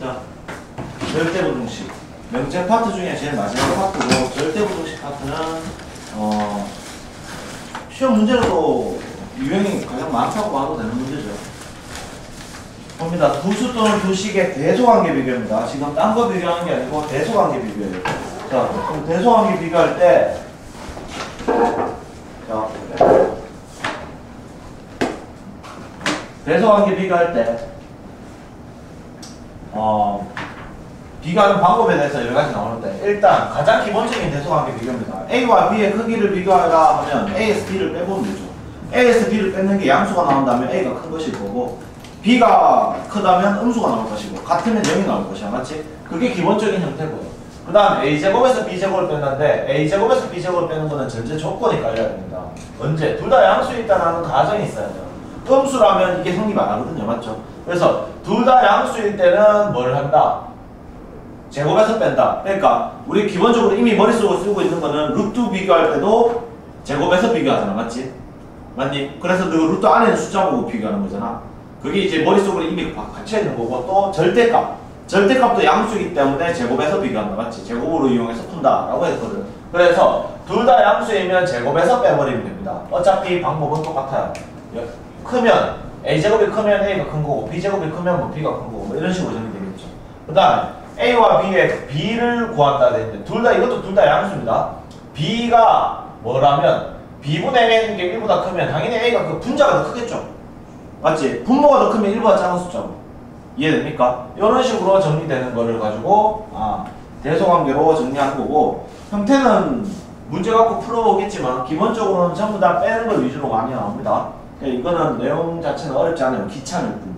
자, 절대부등식. 명제 파트 중에 제일 마지막 파트고 절대부등식 파트는 어, 시험 문제로도 유형이 가장 많다고 봐도 되는 문제죠. 봅니다. 두수 또는 두식의 대소관계 비교입니다. 지금 딴 거 비교하는 게 아니고 대소관계 비교예요. 자, 그럼 대소관계 비교할 때 자, 대소관계 비교할 때 어, 비교하는 방법에 대해서 여러 가지 나오는데 일단 가장 기본적인 대소관계 비교입니다. A와 B의 크기를 비교하라 하면 A에서 B를 빼보면 되죠. A에서 B를 뺏는 게 양수가 나온다면 A가 큰 것일 거고 B가 크다면 음수가 나올 것이고 같으면 0이 나올 것이야 맞지? 그게 기본적인 형태고요. 그 다음 A제곱에서 B제곱을 뺀다는데 A제곱에서 B제곱을 빼는 거는 전제 조건이 깔려야 됩니다. 언제? 둘 다 양수에 있다는 가정이 있어야 돼요. 음수라면 이게 성립 안 하거든요. 맞죠? 그래서 둘 다 양수일 때는 뭘 한다? 제곱에서 뺀다. 그러니까 우리 기본적으로 이미 머릿속으로 쓰고 있는 거는 루트 비교할 때도 제곱에서 비교하잖아. 맞지? 맞니? 그래서 그 루트 안에 있는 숫자 보고 비교하는 거잖아. 그게 이제 머릿속으로 이미 갇혀 있는 거고 또 절대값. 절대값도 양수이기 때문에 제곱에서 비교한다. 맞지? 제곱으로 이용해서 푼다 라고 했거든. 그래서 둘 다 양수이면 제곱에서 빼버리면 됩니다. 어차피 방법은 똑같아요. 크면 a제곱이 크면 a가 큰 거고 b제곱이 크면 뭐 b가 큰 거고 뭐 이런 식으로 정리되겠죠. 그 다음에 a와 b의 b를 구한다 되는데 둘 다 이것도 둘 다 양수입니다. b가 뭐라면 b분의 a는 게 1보다 크면 당연히 a가 그 분자가 더 크겠죠. 맞지? 분모가 더 크면 1보다 작은 숫자고. 이해됩니까? 이런 식으로 정리되는 거를 가지고 아, 대소관계로 정리하는 거고 형태는 문제 갖고 풀어보겠지만 기본적으로는 전부 다 빼는 걸 위주로 많이 나옵니다. 이거는 내용 자체는 어렵지 않아요. 귀찮을 뿐.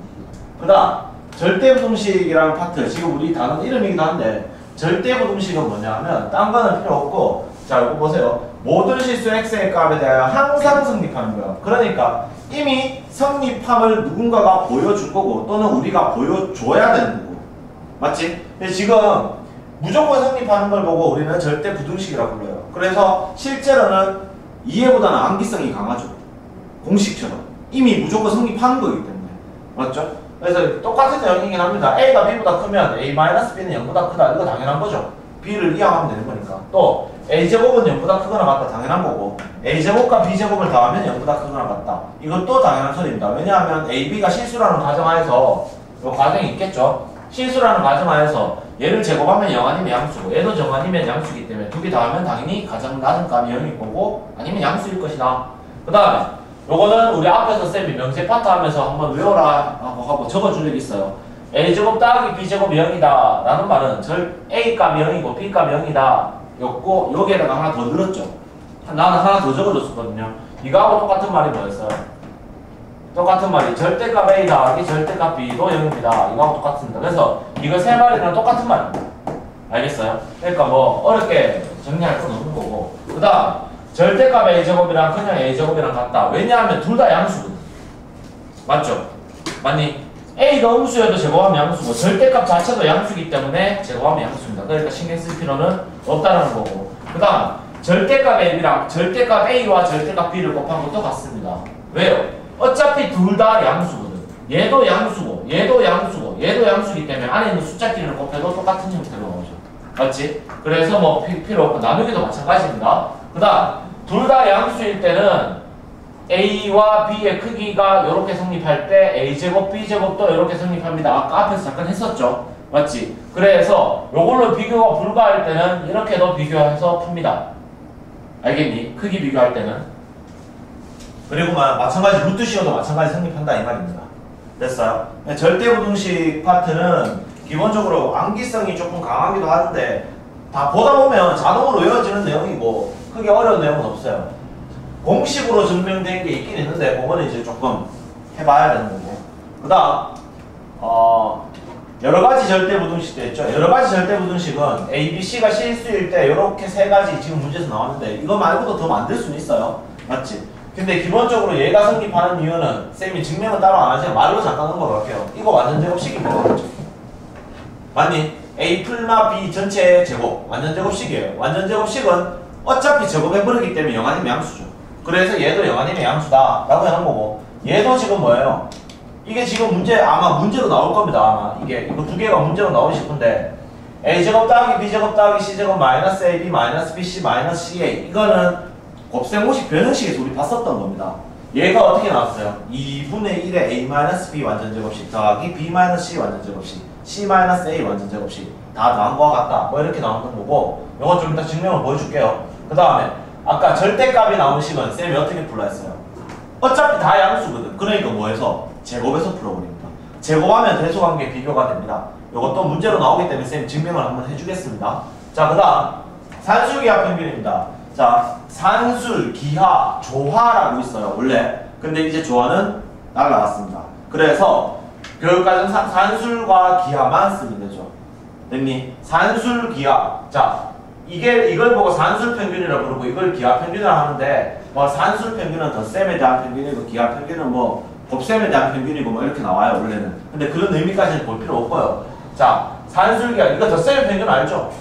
그 다음 절대부등식이라는 파트 지금 우리 단어 이름이기도 한데 절대부등식은 뭐냐면 딴 거는 필요 없고 자 이거 보세요. 모든 실수 x의 값에 대하여 항상 성립하는 거야. 그러니까 이미 성립함을 누군가가 보여준 거고 또는 우리가 보여줘야 되는 거고 맞지? 근데 지금 무조건 성립하는 걸 보고 우리는 절대 부등식이라고 불러요. 그래서 실제로는 이해보다는 암기성이 강하죠. 공식처럼 이미 무조건 성립하는 거기 때문에 맞죠? 그래서 똑같은 내용이긴 합니다. A가 B보다 크면 A-B는 0보다 크다. 이거 당연한 거죠. B를 이항하면 되는 거니까. 또 A제곱은 0보다 크거나 같다. 당연한 거고 A제곱과 B제곱을 더하면 0보다 크거나 같다. 이것도 당연한 소리입니다. 왜냐하면 A, B가 실수라는 가정하에서 이 과정이 있겠죠. 실수라는 가정하에서 얘를 제곱하면 0 아니면 양수고 얘도 0 아니면 양수이기 때문에 두 개 더하면 당연히 가장 낮은 값이 0일 거고 아니면 양수일 것이다. 그 다음에 요거는 우리 앞에서 쌤이 명세 파트 하면서 한번 외워라 하고, 하고 적어준 적 있어요. A제곱 따르기 B제곱 0이다 라는 말은 절 A값 0이고 B값 0이다 였고 여기에다가 하나 더 늘었죠. 나는 하나 더 적어줬었거든요. 이거하고 똑같은 말이 뭐였어요? 똑같은 말이 절대값 A 더하기 절대값 B도 0입니다. 이거하고 똑같습니다. 그래서 이거 세 마리랑 똑같은 말입니다. 알겠어요? 그러니까 뭐 어렵게 정리할 건 없는 거고 그 다음 절대값 A제곱이랑 그냥 A제곱이랑 같다. 왜냐하면 둘 다 양수거든. 맞죠? 맞니? A가 음수여도 제곱하면 양수고 절대값 자체도 양수이기 때문에 제곱하면 양수입니다. 그러니까 신경 쓸 필요는 없다는 거고 그 다음 절대값 A랑 절대값 A와 절대값 B를 곱한 것도 같습니다. 왜요? 어차피 둘 다 양수거든. 얘도 양수고 얘도 양수고 얘도 양수이기 때문에 안에 있는 숫자끼리를 곱해도 똑같은 형태로 나오죠. 맞지? 그래서 뭐 피- 필요 없고 나누기도 마찬가지입니다. 그 다음 둘 다 양수일 때는 A와 B의 크기가 이렇게 성립할 때 A제곱, B제곱도 이렇게 성립합니다. 아까 앞에서 잠깐 했었죠. 맞지? 그래서 이걸로 비교가 불가할 때는 이렇게도 비교해서 풉니다. 알겠니? 크기 비교할 때는. 그리고 마, 마찬가지 루트 시어도 마찬가지 성립한다 이 말입니다. 됐어요? 네, 절대 부등식 파트는 기본적으로 암기성이 조금 강하기도 하는데 다 보다 보면 자동으로 외워지는 내용이고 크게 어려운 내용은 없어요. 공식으로 증명된 게 있긴 있는데 그거는 이제 조금 해봐야 되는 거고 그 다음 어 여러 가지 절대 부등식도 있죠 여러 가지 절대 부등식은 A, B, C가 실수일 때 이렇게 세 가지 지금 문제에서 나왔는데 이거 말고도 더 만들 수는 있어요 맞지? 근데 기본적으로 얘가 성립하는 이유는 쌤이 증명은 따로 안 하지만 말로 잠깐 한거 할게요 이거 완전 제곱식입니다 그렇죠? 맞니? A 플마 B 전체 제곱 완전 제곱식이에요 완전 제곱식은 어차피 제곱해버리기 때문에 0 아니면 양수죠 그래서 얘도 0 아니면 양수다 라고 하는 거고 얘도 지금 뭐예요? 이게 지금 문제 아마 문제로 나올 겁니다. 아마 이게 이거 두 개가 문제로 나오고 싶은데 a제곱 더하기 b제곱 더하기 c제곱 마이너스 ab 마이너스 bc 마이너스 ca 이거는 곱셈공식 변형식에서 우리 봤었던 겁니다. 얘가 어떻게 나왔어요? 2분의 1의 a 마이너스 b 완전 제곱식 더하기 b 마이너스 c 완전 제곱식 c 마이너스 a 완전 제곱식 다 더한 거와 같다. 뭐 이렇게 나오는 거고 이거 좀 이따 증명을 보여줄게요. 그 다음에 아까 절대값이 나온 식은 쌤이 어떻게 풀라 했어요? 어차피 다 양수거든. 그러니까 뭐해서 제곱해서 풀어버립니다. 제곱하면 대소관계 비교가 됩니다. 이것도 문제로 나오기 때문에 쌤 증명을 한번 해주겠습니다. 자, 그 다음 산술기하 평균입니다. 자, 산술, 기하, 조화라고 있어요. 원래. 근데 이제 조화는 날라갔습니다. 그래서 교육과정 산- 산술과 기하만 쓰면 되죠. 됐니? 산술, 기하. 자, 이게 이걸 보고 산술 평균이라고 부르고 이걸 기하 평균이라고 하는데 뭐 산술 평균은 덧셈에 대한 평균이고 기하 평균은 뭐 곱셈에 대한 평균이고 뭐 이렇게 나와요 원래는. 근데 그런 의미까지는 볼 필요 없고요. 자 산술 기하 이거 덧셈의 평균 알죠?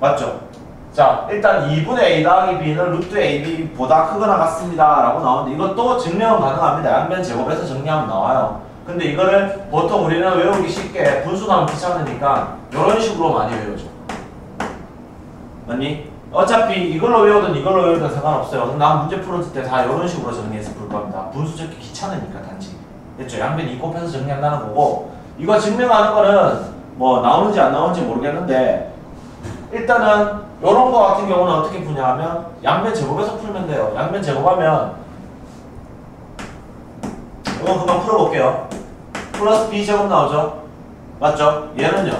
맞죠? 자 일단 2분의 a 더하기 b는 루트 ab보다 크거나 같습니다 라고 나오는데 이것도 증명은 가능합니다. 양변 제곱해서 정리하면 나와요. 근데 이거를 보통 우리는 외우기 쉽게 분수하면 귀찮으니까 이런 식으로 많이 외우죠 맞니? 어차피 이걸로 외우든 이걸로 외우든 상관없어요. 난 문제 풀었을 때 다 이런 식으로 정리해서 풀 겁니다. 분수 적기 귀찮으니까 단지. 됐죠? 양변 이 곱해서 정리한다는 거고 이거 증명하는 거는 뭐 나오는지 안 나오는지 모르겠는데 일단은 이런 거 같은 경우는 어떻게 푸냐 하면 양변 제곱해서 풀면 돼요. 양변 제곱하면 이거 금방 풀어볼게요. 플러스 b 제곱 나오죠? 맞죠? 얘는요?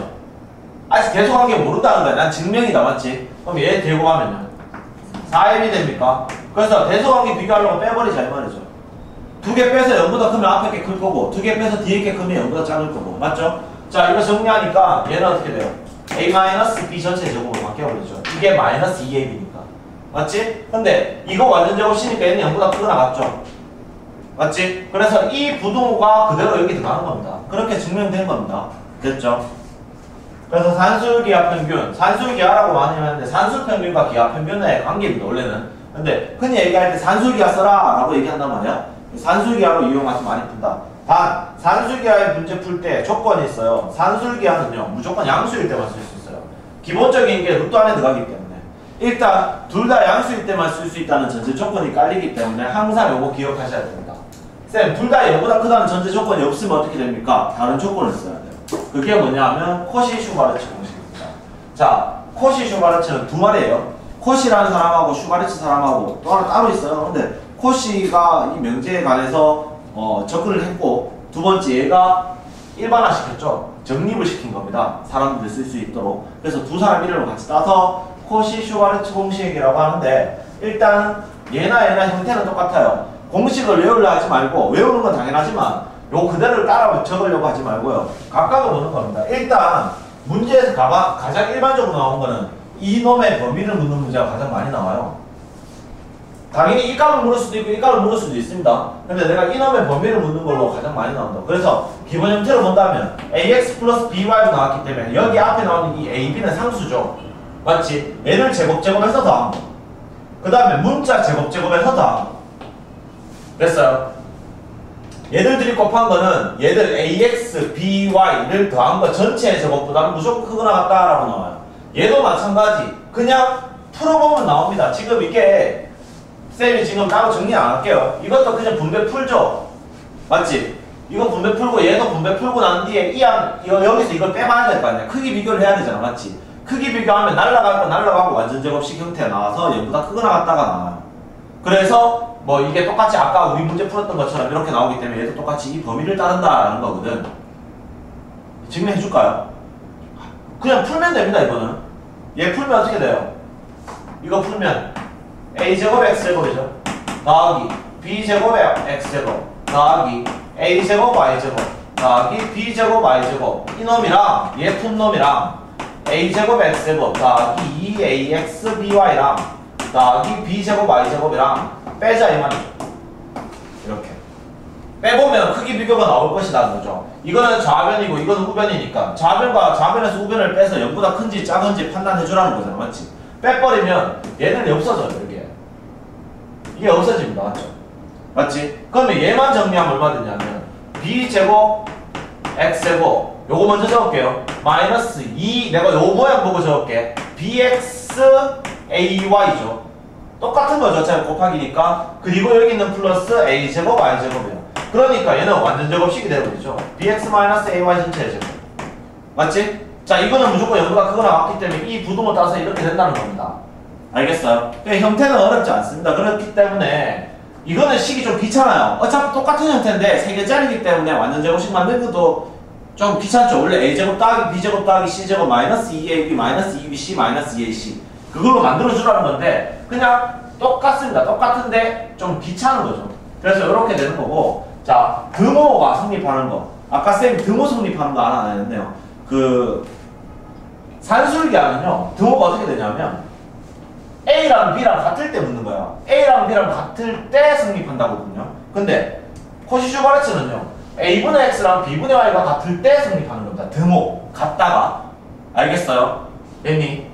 아직 대소관계 모른다는 거야. 난 증명이다, 맞지? 그럼 얘 대고 하면요. 4m이 됩니까? 그래서 대소관계 비교하려고 빼버리자, 이 말이죠. 두 개 빼서 0보다 크면 앞에 게 클 거고, 두 개 빼서 뒤에 게 크면 0보다 작을 거고, 맞죠? 자, 이거 정리하니까 얘는 어떻게 돼요? a-b 전체 제곱으로 바뀌어버리죠. 이게 마이너스 2ab니까. 맞지? 근데 이거 완전 제곱이니까 얘는 0보다 크거나 같죠? 맞지? 그래서 이 부동호가 그대로 여기 들어가는 겁니다. 그렇게 증명된 겁니다. 됐죠? 그래서 산술기하 평균, 산술기하라고 많이 하는데 산술평균과 기하평균의 관계입니다, 원래는. 근데 흔히 얘기할 때 산술기하 써라 라고 얘기한단 말이야. 산술기하로 이용해서 많이 푼다. 단, 산술기하의 문제 풀 때 조건이 있어요. 산술기하는요, 무조건 양수일 때만 쓸 수 있어요. 기본적인 게 루트 안에 들어가기 때문에. 일단, 둘 다 양수일 때만 쓸 수 있다는 전제 조건이 깔리기 때문에 항상 요거 기억하셔야 됩니다. 쌤, 둘 다 얘보다 크다는 전제 조건이 없으면 어떻게 됩니까? 다른 조건을 써야 돼요. 그게 뭐냐 하면 코시 슈바르츠 공식입니다. 자, 코시 슈바르츠는 두 마리예요. 코시라는 사람하고 슈바르츠 사람하고 또 하나 따로 있어요. 근데 코시가 이 명제에 관해서 어, 접근을 했고 두 번째 얘가 일반화 시켰죠. 정립을 시킨 겁니다. 사람들이 쓸 수 있도록. 그래서 두 사람 이름을 같이 따서 코시 슈바르츠 공식이라고 하는데 일단 얘나 얘나 형태는 똑같아요. 공식을 외우려 하지 말고 외우는 건 당연하지만 요 그대로를 따라 적으려고 하지 말고요. 각각을 보는 겁니다. 일단 문제에서 가가, 가장 일반적으로 나온 거는 이놈의 범위를 묻는 문제가 가장 많이 나와요. 당연히 이 값을 물을 수도 있고 이 값을 물을 수도 있습니다. 근데 내가 이놈의 범위를 묻는 걸로 가장 많이 나온다. 그래서 기본 형태로 본다면 ax 플러스 by가 나왔기 때문에 여기 앞에 나오는 이 ab는 상수죠. 맞지? 얘를 제곱 제곱해서 더한 거. 그 다음에 문자 제곱 제곱해서 더한 거. 됐어요? 얘들들이 곱한 거는 얘들 ax, by를 더한 거 전체의 제곱보다는 무조건 크거나 같다라고 나와요. 얘도 마찬가지. 그냥 풀어보면 나옵니다. 지금 이게 쌤이 지금 따로 정리 안 할게요. 이것도 그냥 분배 풀죠. 맞지? 이거 분배 풀고 얘도 분배 풀고 난 뒤에 이거 여기서 이걸 빼봐야 될 거 아니야. 크기 비교를 해야 되잖아. 맞지? 크기 비교하면 날라갈 거 날라가고 완전 제곱식 형태가 나와서 얘보다 크거나 같다가 나와요. 그래서 뭐 이게 똑같이 아까 우리 문제 풀었던 것처럼 이렇게 나오기 때문에 얘도 똑같이 이 범위를 따른다라는 거거든. 증명해 줄까요? 그냥 풀면 됩니다, 이거는. 얘 풀면 어떻게 돼요? 이거 풀면 a제곱 x제곱이죠. 더하기 b제곱 x제곱 더하기 a제곱 y제곱 더하기 b제곱 y제곱 이놈이랑 얘푼 놈이랑 a제곱 x제곱 더하기 2ax by랑 더하기 b제곱 y제곱이랑 빼자 이 말이죠. 이렇게. 빼보면 크기 비교가 나올 것이라는 거죠. 이거는 좌변이고 이거는 우변이니까 좌변과 좌변에서 우변을 빼서 0보다 큰지 작은지 판단해 주라는 거잖아. 맞지? 빼버리면 얘는 없어져요. 이게. 이게 없어집니다. 맞죠? 맞지? 그러면 얘만 정리하면 얼마 되냐면 b제곱 x제곱 요거 먼저 적을게요. 마이너스 2 내가 요 모양 보고 적을게. bx ay죠. 똑같은 거죠. 어차피 곱하기니까. 그리고 여기 있는 플러스 a제곱 y제곱이에요. 그러니까 얘는 완전 제곱식이 되버리죠. bx 마이너스 ay 전체 제곱. 맞지? 자 이거는 무조건 연구가 크거나 같기 때문에 이 부등을 따서 이렇게 된다는 겁니다. 알겠어요? 그러니까 형태는 어렵지 않습니다. 그렇기 때문에 이거는 식이 좀 귀찮아요. 어차피 똑같은 형태인데 세 개짜리기 때문에 완전 제곱식 만드는 것도 좀 귀찮죠. 원래 a제곱 더하기 b제곱 더하기 c제곱 마이너스 2ab 마이너스 2bc 마이너스 2ac 그걸로 만들어주라는 건데 그냥 똑같습니다. 똑같은데 좀 귀찮은 거죠. 그래서 이렇게 되는 거고 자 등호가 성립하는 거 아까 쌤이 등호 성립하는 거 하나 안 했네요. 그 산술기하는요 등호가 어떻게 되냐면 A랑 B랑 같을 때 묻는 거야. A랑 B랑 같을 때 성립한다거든요. 근데 코시슈바레츠는요. A분의 X랑 B분의 Y가 같을 때 성립하는 겁니다. 등호 같다가 알겠어요? 됐니?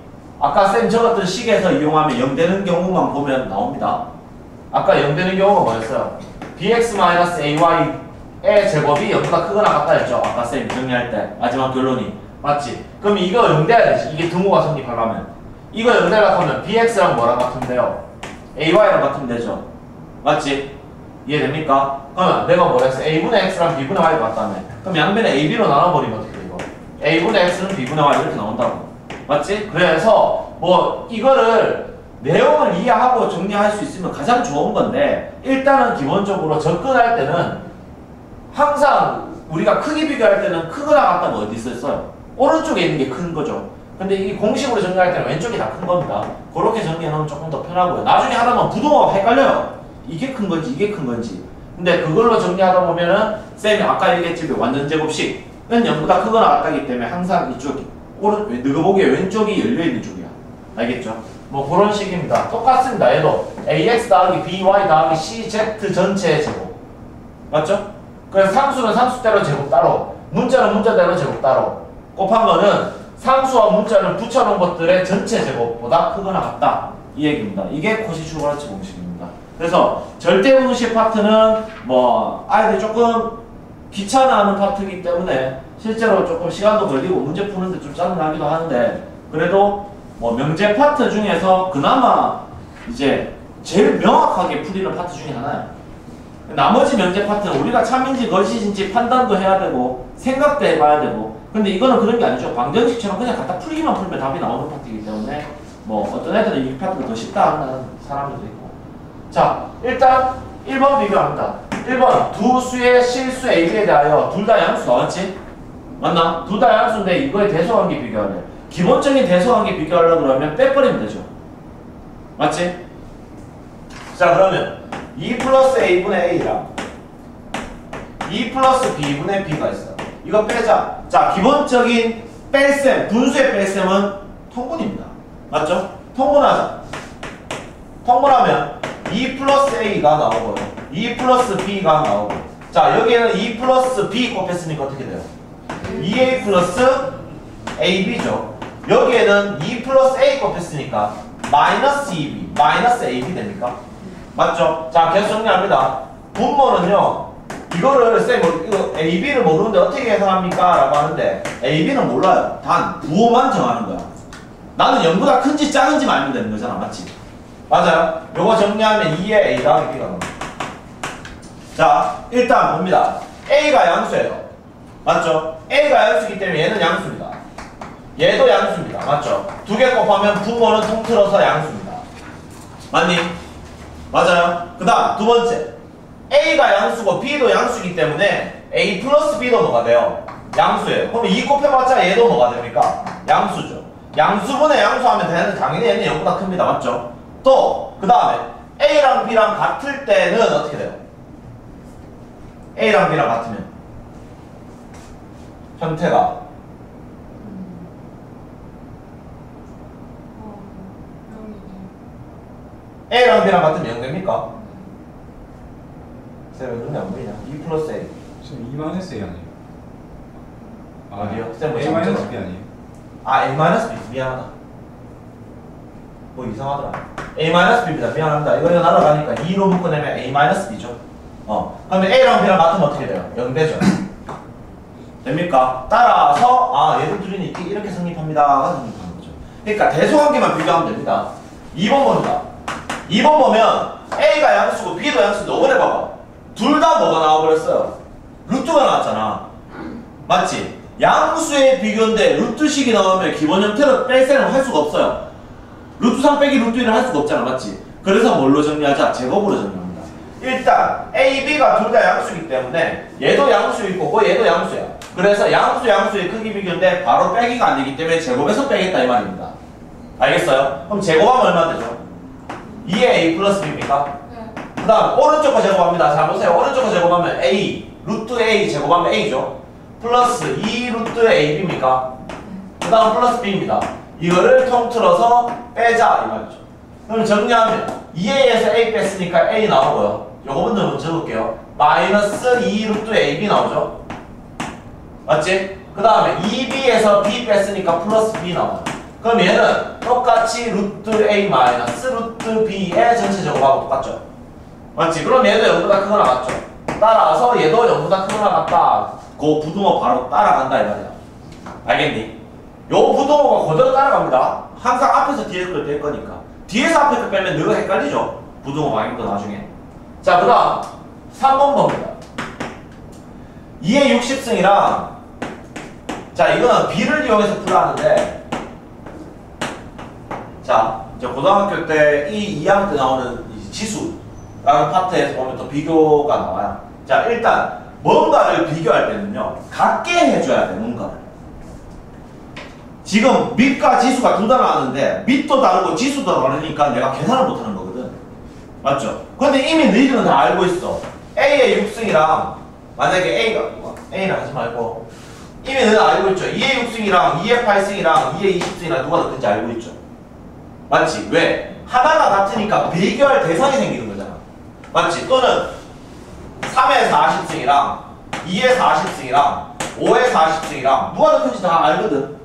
아까 쌤 적었던 식에서 이용하면 0 되는 경우만 보면 나옵니다. 아까 0 되는 경우가 뭐였어요? bx-ay의 제곱이 0보다 크거나 같다 했죠. 아까 쌤 정리할 때 마지막 결론이 맞지? 그럼 이거 0 돼야 되지. 이게 등호가 성립하려면 이거 0 되려고 하면 bx랑 뭐랑 같으면 돼요? ay랑 같으면 되죠. 맞지? 이해됩니까? 그러면 내가 뭐라 했어? a분의 x랑 b분의 y가 같다며 그럼 양변에 ab로 나눠버리면 어떻게 돼 이거? a분의 x는 b분의 y 이렇게 나온다고 맞지? 그래서 뭐 이거를 내용을 이해하고 정리할 수 있으면 가장 좋은 건데 일단은 기본적으로 접근할 때는 항상 우리가 크기 비교할 때는 크거나 같다가 어디 있었어요? 오른쪽에 있는 게 큰 거죠. 근데 이 공식으로 정리할 때는 왼쪽이 다 큰 겁니다. 그렇게 정리해 놓으면 조금 더 편하고요. 나중에 하다 보면 부동어가 헷갈려요. 이게 큰 건지 이게 큰 건지. 근데 그걸로 정리하다 보면은 쌤이 아까 얘기했지만 완전 제곱식은 0보다 크거나 같다기 때문에 항상 이쪽이 오른 너가 보기에 왼쪽이 열려 있는 쪽이야. 알겠죠? 뭐 그런 식입니다. 똑같습니다. 얘도 ax 더하기 by 더하기 cz 전체의 제곱. 맞죠? 그래서 상수는 상수대로 제곱 따로, 문자는 문자대로 제곱 따로. 곱한 거는 상수와 문자를 붙여놓은 것들의 전체 제곱보다 크거나 같다. 이 얘기입니다. 이게 코시슈바르츠 공식입니다. 그래서 절대 분식 파트는 뭐 아이들이 조금 귀찮아하는 파트이기 때문에 실제로 조금 시간도 걸리고 문제 푸는데 좀 짜증나기도 하는데 그래도 뭐 명제 파트 중에서 그나마 이제 제일 명확하게 풀리는 파트 중에 하나예요. 나머지 명제 파트는 우리가 참인지 거짓인지 판단도 해야 되고 생각도 해봐야 되고 근데 이거는 그런 게 아니죠. 방정식처럼 그냥 갖다 풀기만 풀면 답이 나오는 파트이기 때문에 뭐 어떤 애들은 이 파트가 더 쉽다 하는 사람들도 있고 자 일단 1번 비교합니다. 1번 두 수의 실수 AB에 대하여 둘 다 양수 나왔지? 맞나? 둘다 양수인데 이거에 대소관계 비교하래. 기본적인 대소관계 비교하려고 그러면 빼버리면 되죠. 맞지? 자 그러면 2 플러스 a분의 a랑 2 플러스 b분의 b가 있어. 이거 빼자. 자 기본적인 뺄셈, 분수의 뺄셈은 통분입니다. 맞죠? 통분하자. 통분하면 2 플러스 a가 나오고요. 2 플러스 b가 나오고. 자 여기에는 2 플러스 b 곱했으니까 어떻게 돼요? 2a 플러스 ab죠. 여기에는 2 플러스 a 곱했으니까 마이너스 2b, 마이너스 ab 됩니까? 맞죠? 자, 계속 정리합니다. 분모는요, 이거를 쌤, 뭐, 이거 AB를 모르는데 어떻게 계산합니까? 라고 하는데, AB는 몰라요. 단, 부호만 정하는 거야. 나는 0보다 큰지 작은지 알면 되는 거잖아. 맞지? 맞아요? 요거 정리하면 2에 A 다음에 B가 나옵니다. 자, 일단 봅니다. A가 양수예요. 맞죠? A가 양수이기 때문에 얘는 양수입니다. 얘도 양수입니다. 맞죠? 두 개 곱하면 분모는 통틀어서 양수입니다. 맞니? 맞아요. 그 다음 두 번째 A가 양수고 B도 양수이기 때문에 A 플러스 B도 뭐가 돼요? 양수예요. 그럼 2 곱해봤자 얘도 뭐가 됩니까? 양수죠. 양수분의 양수하면 되는데 당연히 얘는 0보다 큽니다. 맞죠? 또 그 다음에 A랑 B랑 같을 때는 어떻게 돼요? A랑 B랑 같으면 형태가 A랑 B랑 같으면 0 됩니까? 쌤왜 눈이 안 보이냐? 2 플러스 A 지금 2 마이너스 A 아니에요? 어디요? 쌤, 뭐 A 마이너스 B 아니에요? 아 A 마이너스 B 미안하다 뭐 이상하더라 A 마이너스 B입니다 미안합니다 이거 이거 날아가니까 2로 묶어내면 A 마이너스 B죠 어. 그러면 A랑 B랑 같으면 어떻게 돼요? 0되죠. 됩니까? 따라서 아 얘들 둘이 이렇게, 이렇게 성립합니다가 성립하는 거죠. 그러니까 대소관계만 비교하면 됩니다. 2번 봅니다. 2번 보면 A가 양수고 B도 양수 너번에 봐봐. 둘 다 뭐가 나와버렸어요? 루트가 나왔잖아. 맞지? 양수의 비교인데 루트식이 나오면 기본 형태로 뺄셈을 할 수가 없어요. 루트 3 빼기 루트 1을 할 수가 없잖아. 맞지? 그래서 뭘로 정리하자? 제곱으로 정리합니다. 일단 A, B가 둘 다 양수이기 때문에 얘도 양수일 거고 얘도 양수야. 그래서 양수, 양수의 크기 비교인데 바로 빼기가 안 되기 때문에 제곱에서 빼겠다 이 말입니다. 알겠어요? 그럼 제곱하면 얼마 되죠? 2의 A 플러스 B입니까? 네. 그 다음 오른쪽 거 제곱합니다. 자 보세요. 오른쪽 거 제곱하면 A 루트 A 제곱하면 A죠. 플러스 2 루트 AB입니까? 그 다음 플러스 B입니다. 이거를 통틀어서 빼자 이 말이죠. 그럼 정리하면 2A에서 A 뺐으니까 A 나오고요. 요거 먼저 먼저 적을게요. 마이너스 2 루트 AB 나오죠. 맞지? 그 다음에 2B에서 B 뺐으니까 플러스 B 나와요. 그럼 얘는 똑같이 루트 A 마이너스 루트 B의 전체 제곱하고 똑같죠. 맞지? 그럼 얘도 0보다 크거 나갔죠. 따라서 얘도 0보다 크거 나갔다. 그 부등호 바로 따라간다 이 말이야. 알겠니? 요 부등호가 그대로 따라갑니다. 항상 앞에서 뒤에 걸 뺄 거니까. 뒤에서 앞에 걸 빼면 너가 헷갈리죠? 부등호 망인 거 나중에. 자, 그 다음 3번 봅니다. 2의 60승이랑 자, 이거는 B를 이용해서 풀어하는데 자, 이제 고등학교 때 이 2학년 때 나오는 이 지수라는 파트에서 보면 또 비교가 나와요. 자, 일단 뭔가를 비교할 때는요, 같게 해줘야 돼, 뭔가를. 지금 밑과 지수가 둘 다 나왔는데 밑도 다르고 지수도 다르니까 내가 계산을 못하는 거거든. 맞죠? 근데 이미 너희들은 다 알고 있어. A의 6승이랑 만약에 A가 뭐, A는 하지 말고 이미 너희들 알고 있죠. 2의 6승이랑 2의 8승이랑 2의 20승이랑 누가 더 큰지 알고 있죠. 맞지? 왜? 하나가 같으니까 비교할 대상이 생기는 거잖아. 맞지? 또는 3의 40승이랑 2의 40승이랑 5의 40승이랑 누가 더 큰지 다 알거든.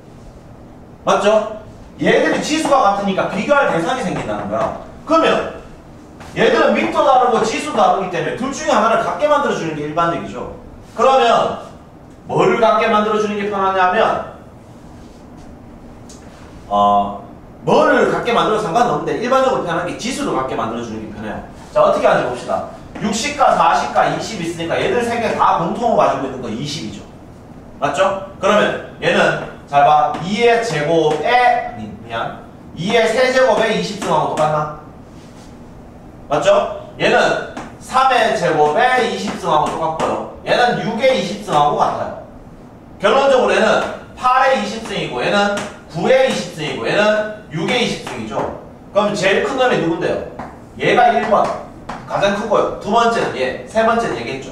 맞죠? 얘들이 지수가 같으니까 비교할 대상이 생긴다는 거야. 그러면 얘들은 밑도 다르고 지수도 다르기 때문에 둘 중에 하나를 같게 만들어주는 게 일반적이죠. 그러면 뭐를 같게 만들어주는 게 편하냐면 어 뭐를 같게 만들어도 상관없는데 일반적으로 편한 게 지수를 같게 만들어주는 게 편해요. 자 어떻게 하는지 봅시다. 60과 40과 20 있으니까 얘들 세 개 다 공통으로 가지고 있는 거 20이죠. 맞죠? 그러면 얘는 잘 봐. 2의 제곱에 미안 2의 세제곱에 20승하고 똑같나? 맞죠? 얘는 3의 제곱에 20승하고 똑같고요. 얘는 6의 20승하고 같아요. 결론적으로 얘는 8의 20승이고 얘는 9의 20승이고 얘는 6의 20승이죠. 그럼 제일 큰 놈이 누군데요? 얘가 1번 가장 크고요. 두 번째는 얘, 세 번째는 얘겠죠.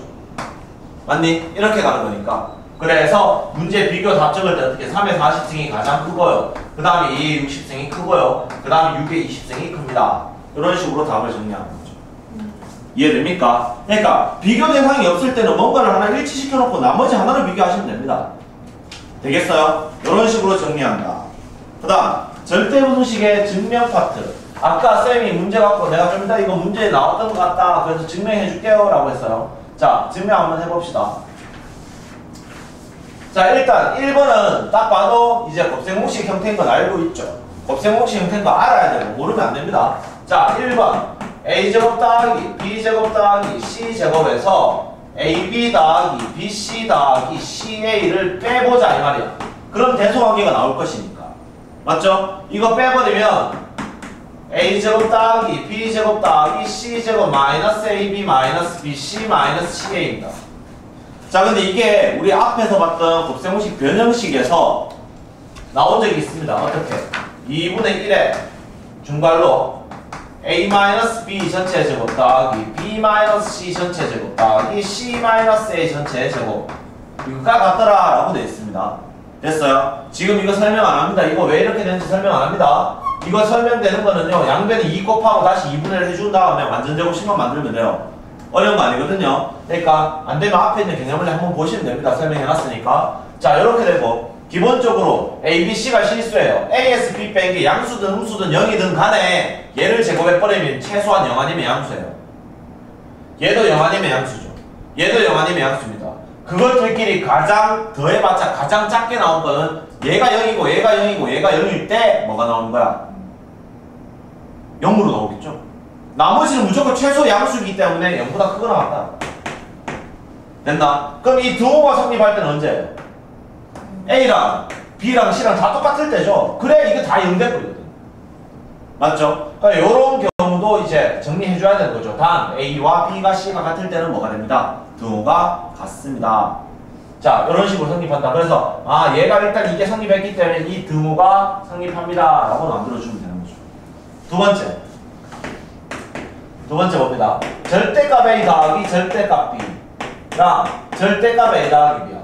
맞니? 이렇게 가는 거니까. 그래서 문제 비교 답 적을 때 어떻게 3의 40승이 가장 크고요. 그 다음에 2의 60승이 크고요. 그 다음에 6의 20승이 큽니다. 이런 식으로 답을 정리하는 거죠. 이해됩니까? 그러니까 비교 대상이 없을 때는 뭔가를 하나 일치시켜 놓고 나머지 하나를 비교하시면 됩니다. 되겠어요? 이런 식으로 정리한다. 그 다음 절대분식의 증명 파트 아까 쌤이 문제 갖고 내가 좀 이따 이거 문제에 나왔던 것 같다 그래서 증명해 줄게요 라고 했어요 자 증명 한번 해봅시다 자 일단 1번은 딱 봐도 이제 곱셈공식 형태인 건 알고 있죠 곱셈공식 형태인 거 알아야 되고 모르면 안 됩니다 자 1번. A제곱 더하기 b제곱 더하기 c제곱에서 ab 더하기 bc 더하기 ca를 빼보자 이 말이야. 그럼 대소관계가 나올 것이니까. 맞죠? 이거 빼버리면 a제곱 더하기 b제곱 더하기 c제곱 마이너스 ab 마이너스 bc 마이너스 ca입니다. 자 근데 이게 우리 앞에서 봤던 곱셈공식 변형식에서 나온 적이 있습니다. 어떻게? 2분의 1에 중괄로 a 마이너스 b 전체 제곱 더하기 b 마이너스 c 전체 제곱 더하기 c 마이너스 a 전체 제곱. 이거가 같더라 라고 되어 있습니다. 됐어요? 지금 이거 설명 안 합니다. 이거 왜 이렇게 되는지 설명 안 합니다. 이거 설명되는 거는요 양변에 2 곱하고 다시 2분의 1 해준 다음에 완전 제곱식만 만들면 돼요. 어려운 거 아니거든요. 그러니까 안 되면 앞에 있는 개념을 한번 보시면 됩니다. 설명해놨으니까. 자 이렇게 되고 기본적으로 A, B, C가 실수예요. AS, B 뺀 게 양수든 음수든 0이든 간에 얘를 제곱해버리면 최소한 0 아니면 양수예요. 얘도 0 아니면 양수죠. 얘도 0 아니면 양수입니다. 그것들끼리 가장 더해봤자 가장 작게 나온 거는 얘가 0이고 얘가 0이고 얘가 0일 때 뭐가 나오는 거야? 0으로 나오겠죠. 나머지는 무조건 최소 양수이기 때문에 0보다 크거나 같다. 됐나? 그럼 이 등호가 성립할 때는 언제예요? A랑 B랑 C랑 다 똑같을 때죠. 그래 이게 다 0 돼버리거든. 맞죠? 그러니까 이런 경우도 이제 정리해줘야 되는 거죠. 단 A와 B가 C가 같을 때는 뭐가 됩니다? 등호가 같습니다. 자 이런 식으로 성립한다. 그래서 아 얘가 일단 이게 성립했기 때문에 이 등호가 성립합니다. 라고 만들어주면 되는 거죠. 두 번째 두 번째 봅니다. 절대값 A 더하기 절대값 B랑 절대값 A 더하기 B야.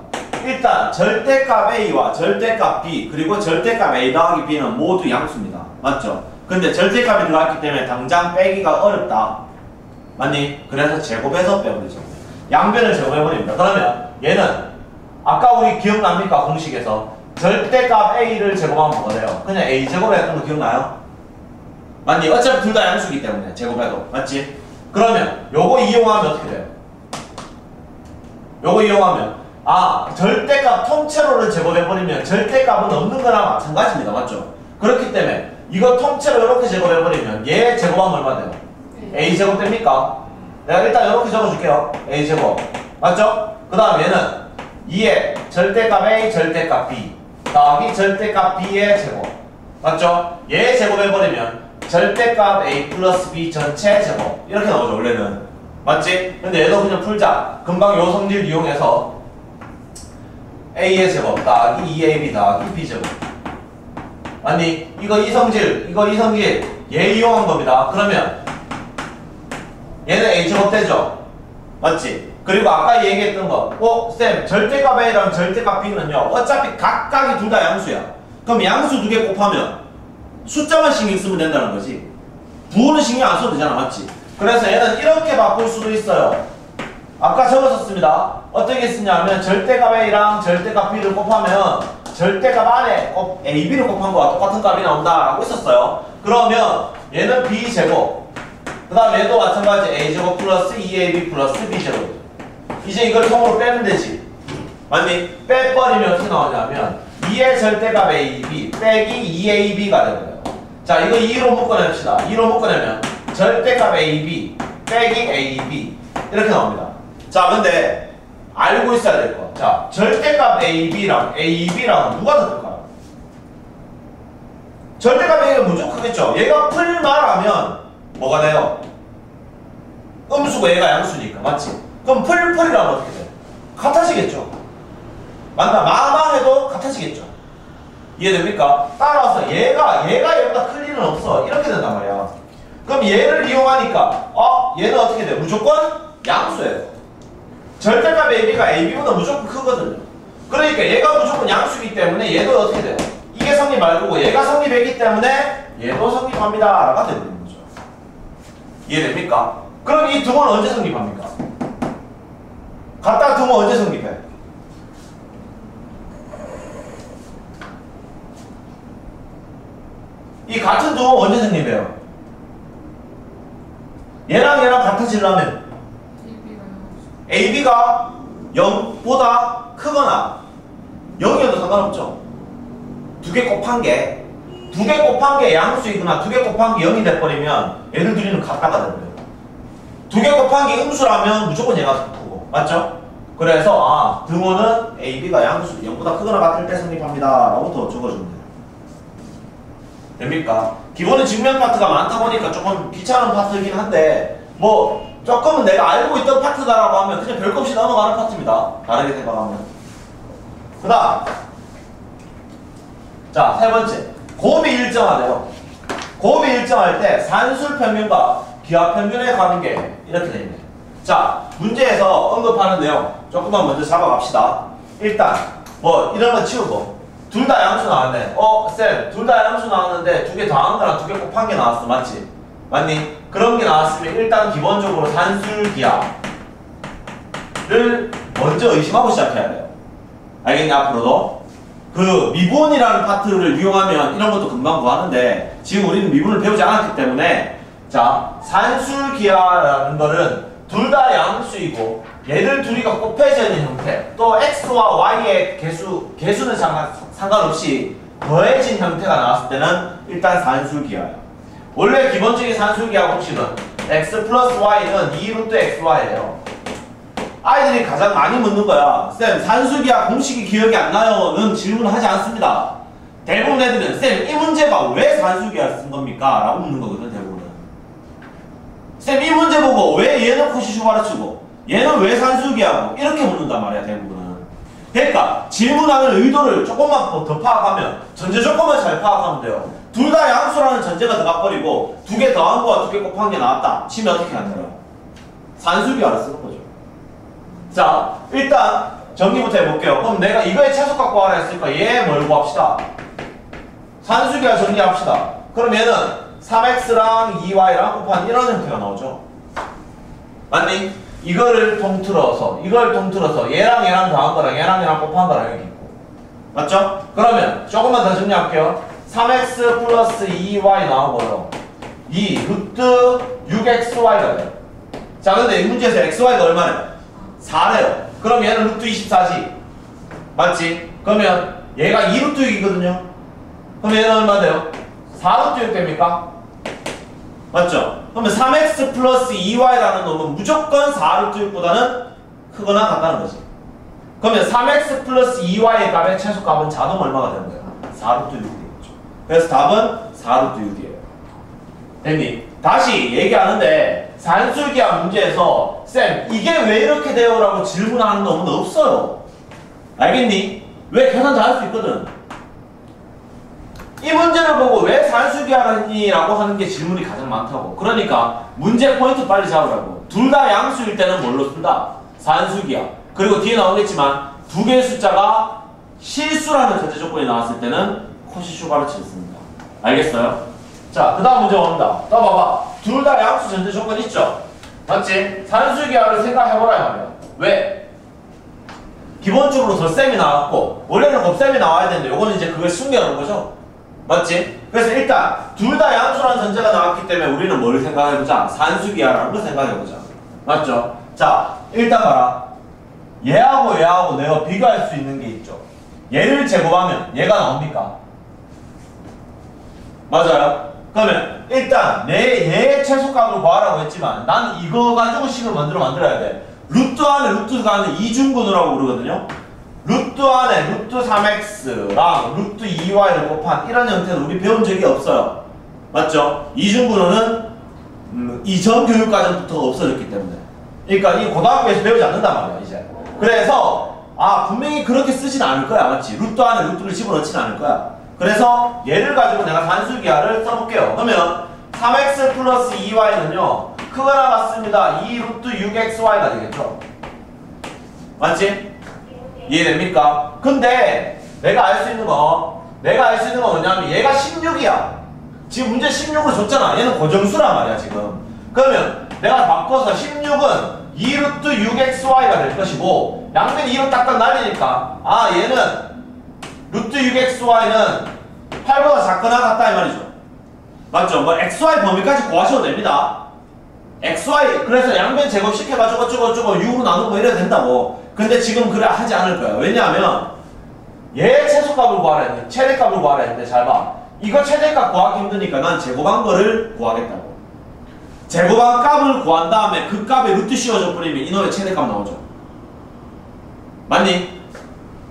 일단 절대값 A와 절대값 B 그리고 절대값 A 더하기 B는 모두 양수입니다. 맞죠? 근데 절대값이 들어갔기 때문에 당장 빼기가 어렵다. 맞니? 그래서 제곱해서 빼버리죠. 양변을 제곱해버립니다. 그러면 얘는 아까 우리 기억납니까? 공식에서 절대값 A를 제곱하면 뭐가 돼요? 그냥 A 제곱했던 거 기억나요? 맞니? 어차피 둘 다 양수기 때문에 제곱해도 맞지? 그러면 요거 이용하면 어떻게 돼요? 요거 이용하면 아 절대값 통째로를 제곱해버리면 절대값은 없는 거나 마찬가지입니다 맞죠? 그렇기 때문에 이거 통째로 이렇게 제곱해버리면 얘 제곱하면 얼마 돼요? A 제곱 됩니까? 내가 일단 이렇게 적어줄게요 A 제곱 맞죠? 그 다음 얘는 2의 절대값 A 절대값 B 더하기 절대값 B의 제곱 맞죠? 얘 제곱해버리면 절대값 A 플러스 B 전체 제곱 이렇게 나오죠 원래는 맞지? 근데 얘도 그냥 풀자 금방 요 성질 이용해서 A의 제곱 더하기 2AB 더하기 B 제곱. 아니? 이거 이성질 이거 이성질 얘 이용한 겁니다. 그러면 얘는 A 제곱 되죠? 맞지? 그리고 아까 얘기했던 거. 어? 쌤 절대값 A랑 절대값 B는요 어차피 각각이 둘 다 양수야. 그럼 양수 두 개 곱하면 숫자만 신경 쓰면 된다는 거지. 부호는 신경 안 써도 되잖아 맞지? 그래서 얘는 이렇게 바꿀 수도 있어요 아까 적었었습니다. 어떻게 쓰냐면 절대값 A랑 절대값 B를 곱하면 절대값 안에 곱 A, B를 곱한 거와 똑같은 값이 나온다 라고 했었어요. 그러면 얘는 B제곱 그 다음 얘도 마찬가지 A제곱 플러스 2AB 플러스 B제곱. 이제 이걸 통으로 빼면 되지. 맞니? 빼버리면 어떻게 나오냐면 2의 절대값 AB 빼기 2AB가 되거든요. 자 이거 2로 묶어냅시다. 2로 묶어내면 절대값 AB 빼기 AB 이렇게 나옵니다 자 근데 알고 있어야 될 거. 자 절대값 AB랑 AB랑 누가 더 클까요? 절대값 A가 무조건 크겠죠 얘가 풀말하면 뭐가 돼요? 음수고 얘가 양수니까 맞지? 그럼 풀풀이라면 어떻게 돼요? 같아지겠죠 맞나? 마마해도 같아지겠죠 이해됩니까? 따라서 얘가 얘가 얘보다 클 리는 없어 이렇게 된단 말이야 그럼 얘를 이용하니까 어? 얘는 어떻게 돼? 무조건 양수예요 절대값 AB가 AB보다 무조건 크거든요 그러니까 얘가 무조건 양수이기 때문에 얘도 어떻게 돼요? 이게 성립 말고 얘가 성립했기 때문에 얘도 성립합니다 라가 되는 거죠 이해됩니까? 그럼 이 등호는 언제 성립합니까? 같다 등호 언제 성립해? 이 같은 등호 언제 성립해요? 얘랑 얘랑 같아지려면 AB가 0보다 크거나 0이어도 상관없죠. 두 개 곱한 게, 두 개 곱한 게 양수이거나 두 개 곱한 게 0이 돼버리면 얘들 둘이는 같다가 됩니다. 두개 곱한 게 음수라면 무조건 얘가 더 크고, 맞죠? 그래서, 아, 등호는 AB가 양수, 0보다 크거나 같을 때 성립합니다. 라고 더 적어주면 돼요. 됩니까? 기본은 직면 파트가 많다 보니까 조금 귀찮은 파트이긴 한데, 뭐, 조금은 내가 알고 있던 파트다라고 하면 그냥 별거 없이 넘어가는 파트입니다. 다르게 생각하면. 그 다음. 자, 세 번째. 곱이 일정하대요. 곱이 일정할 때 산술 평균과 기하 평균의 관계 이렇게 됩니다. 자, 문제에서 언급하는 내용 조금만 먼저 잡아갑시다. 일단 뭐 이런 건 치우고 둘 다 양수 나왔네. 어, 쌤, 둘 다 양수 나왔는데 두 개 더한 거랑 두 개 곱한 게 나왔어. 맞지? 맞니? 그런 게 나왔으면 일단 기본적으로 산술 기하를 먼저 의심하고 시작해야 돼요. 알겠니? 앞으로도. 그 미분이라는 파트를 이용하면 이런 것도 금방 구하는데 지금 우리는 미분을 배우지 않았기 때문에 자 산술 기하라는 거는 둘 다 양수이고 얘들 둘이가 곱해져 있는 형태 또 x와 y의 개수 개수는 상관, 상관없이 더해진 형태가 나왔을 때는 일단 산술기하야 원래 기본적인 산술기하 공식은 x 플러스 y는 2루트 xy예요. 아이들이 가장 많이 묻는 거야. 쌤 산술기하 공식이 기억이 안 나요?는 질문을 하지 않습니다. 대부분 애들은 쌤 이 문제가 왜 산술기하를 쓴 겁니까? 라고 묻는 거거든 대부분은. 쌤 이 문제 보고 왜 얘는 코시슈 가르치고 얘는 왜 산술기하고 이렇게 묻는단 말이야 대부분은. 그러니까 질문하는 의도를 조금만 더 파악하면 전제 조건만 잘 파악하면 돼요 둘 다 양수라는 전제가 들어가버리고 두 개 더한 거와 두 개 곱한 게 나왔다. 치면 어떻게 만들어요? 산술기하를 쓰는 거죠. 자 일단 정리부터 해볼게요. 그럼 내가 이거의 최소 갖고 하라 했으니까 얘 뭘 구합시다. 산술기하 정리합시다. 그럼 얘는 3x랑 2y랑 곱한 이런 형태가 나오죠. 맞니? 이거를 통틀어서 이걸 통틀어서 얘랑 얘랑 더한 거랑 얘랑 얘랑 곱한 거랑 여기 있고. 맞죠? 그러면 조금만 더 정리할게요 3x 플러스 2y 나오고요 2 루트 6xy가 돼요 자 근데 이 문제에서 xy가 얼마래? 4래요 그럼 얘는 루트 24지 맞지? 그러면 얘가 2루트 6이거든요 그럼 얘는 얼마 돼요? 4루트 6 됩니까? 맞죠? 그러면 3x 플러스 2y라는 놈은 무조건 4루트 6보다는 크거나 같다는 거지. 그러면 3x 플러스 2y의 값의 최소값은 자동 얼마가 되는 거야? 4루트 6이 되겠죠. 그래서 답은 4루트 6이에요. 됐니? 다시 얘기하는데 산술기하 문제에서 쌤 이게 왜 이렇게 돼요? 라고 질문하는 놈은 없어요. 알겠니? 왜 계산 다할수 있거든. 이 문제를 보고 왜 산수기하니? 라고 하는 게 질문이 가장 많다고. 그러니까 문제 포인트 빨리 잡으라고. 둘 다 양수일 때는 뭘로 쓴다? 산수기하. 그리고 뒤에 나오겠지만 두 개의 숫자가 실수라는 전제 조건이 나왔을 때는 코시슈 가르치를 씁니다. 알겠어요? 자, 그 다음 문제 옵니다. 또 봐봐. 둘 다 양수 전제 조건 있죠? 맞지? 산수기하를 생각해보라 이 말이야. 왜? 기본적으로 덧셈이 나왔고 원래는 곱셈이 나와야 되는데 요거는 이제 그걸 숨겨놓은 거죠? 맞지? 그래서 일단 둘 다 양수라는 전제가 나왔기 때문에 우리는 뭘 생각해보자? 산수기하라는 걸 생각해보자. 맞죠? 자, 일단 봐라. 얘하고 얘하고 내가 비교할 수 있는 게 있죠. 얘를 제곱하면 얘가 나옵니까? 맞아요? 그러면 일단 내 얘의 최소값을 구하라고 했지만 난 이거 가지고 식을 만들어 만들어야 돼. 루트 안에 루트가 안에 이중근으라고 그러거든요. 루트 안에 루트 3x랑 루트 2y를 곱한 이런 형태는 우리 배운 적이 없어요. 맞죠? 이중근호는 음, 이전 교육과정부터 없어졌기 때문에. 그러니까 이 고등학교에서 배우지 않는단 말이야, 이제. 그래서 아 분명히 그렇게 쓰진 않을 거야, 맞지? 루트 안에 루트를 집어넣진 않을 거야. 그래서 얘를 가지고 내가 산술기하를 써볼게요. 그러면 3x 플러스 2y는요 크거나 같습니다. 2 루트 6xy가 되겠죠. 맞지? 이해됩니까? 근데 내가 알 수 있는 거 내가 알 수 있는 건 뭐냐면 얘가 16이야 지금 문제 16을 줬잖아 얘는 고정수란 말이야 지금 그러면 내가 바꿔서 16은 2루트 6xy가 될 것이고 양면 2로 딱딱 날리니까 아 얘는 루트 6xy는 8보다 작거나 같다 이 말이죠. 맞죠? 뭐 xy 범위까지 구하셔도 됩니다. xy 그래서 양변 제곱시켜가지고 어쩌고 어쩌고 6으로 나누고 이래도 된다고. 근데 지금 그래 하지 않을 거야 왜냐하면 얘 최소값을 구하라 했는데 최대값을 구하라 했는데 잘 봐. 이거 최대값 구하기 힘드니까 난 제곱한 거를 구하겠다고. 제곱한 값을 구한 다음에 그 값에 루트 씌워줘 버리면 이놈의 최대값 나오죠. 맞니?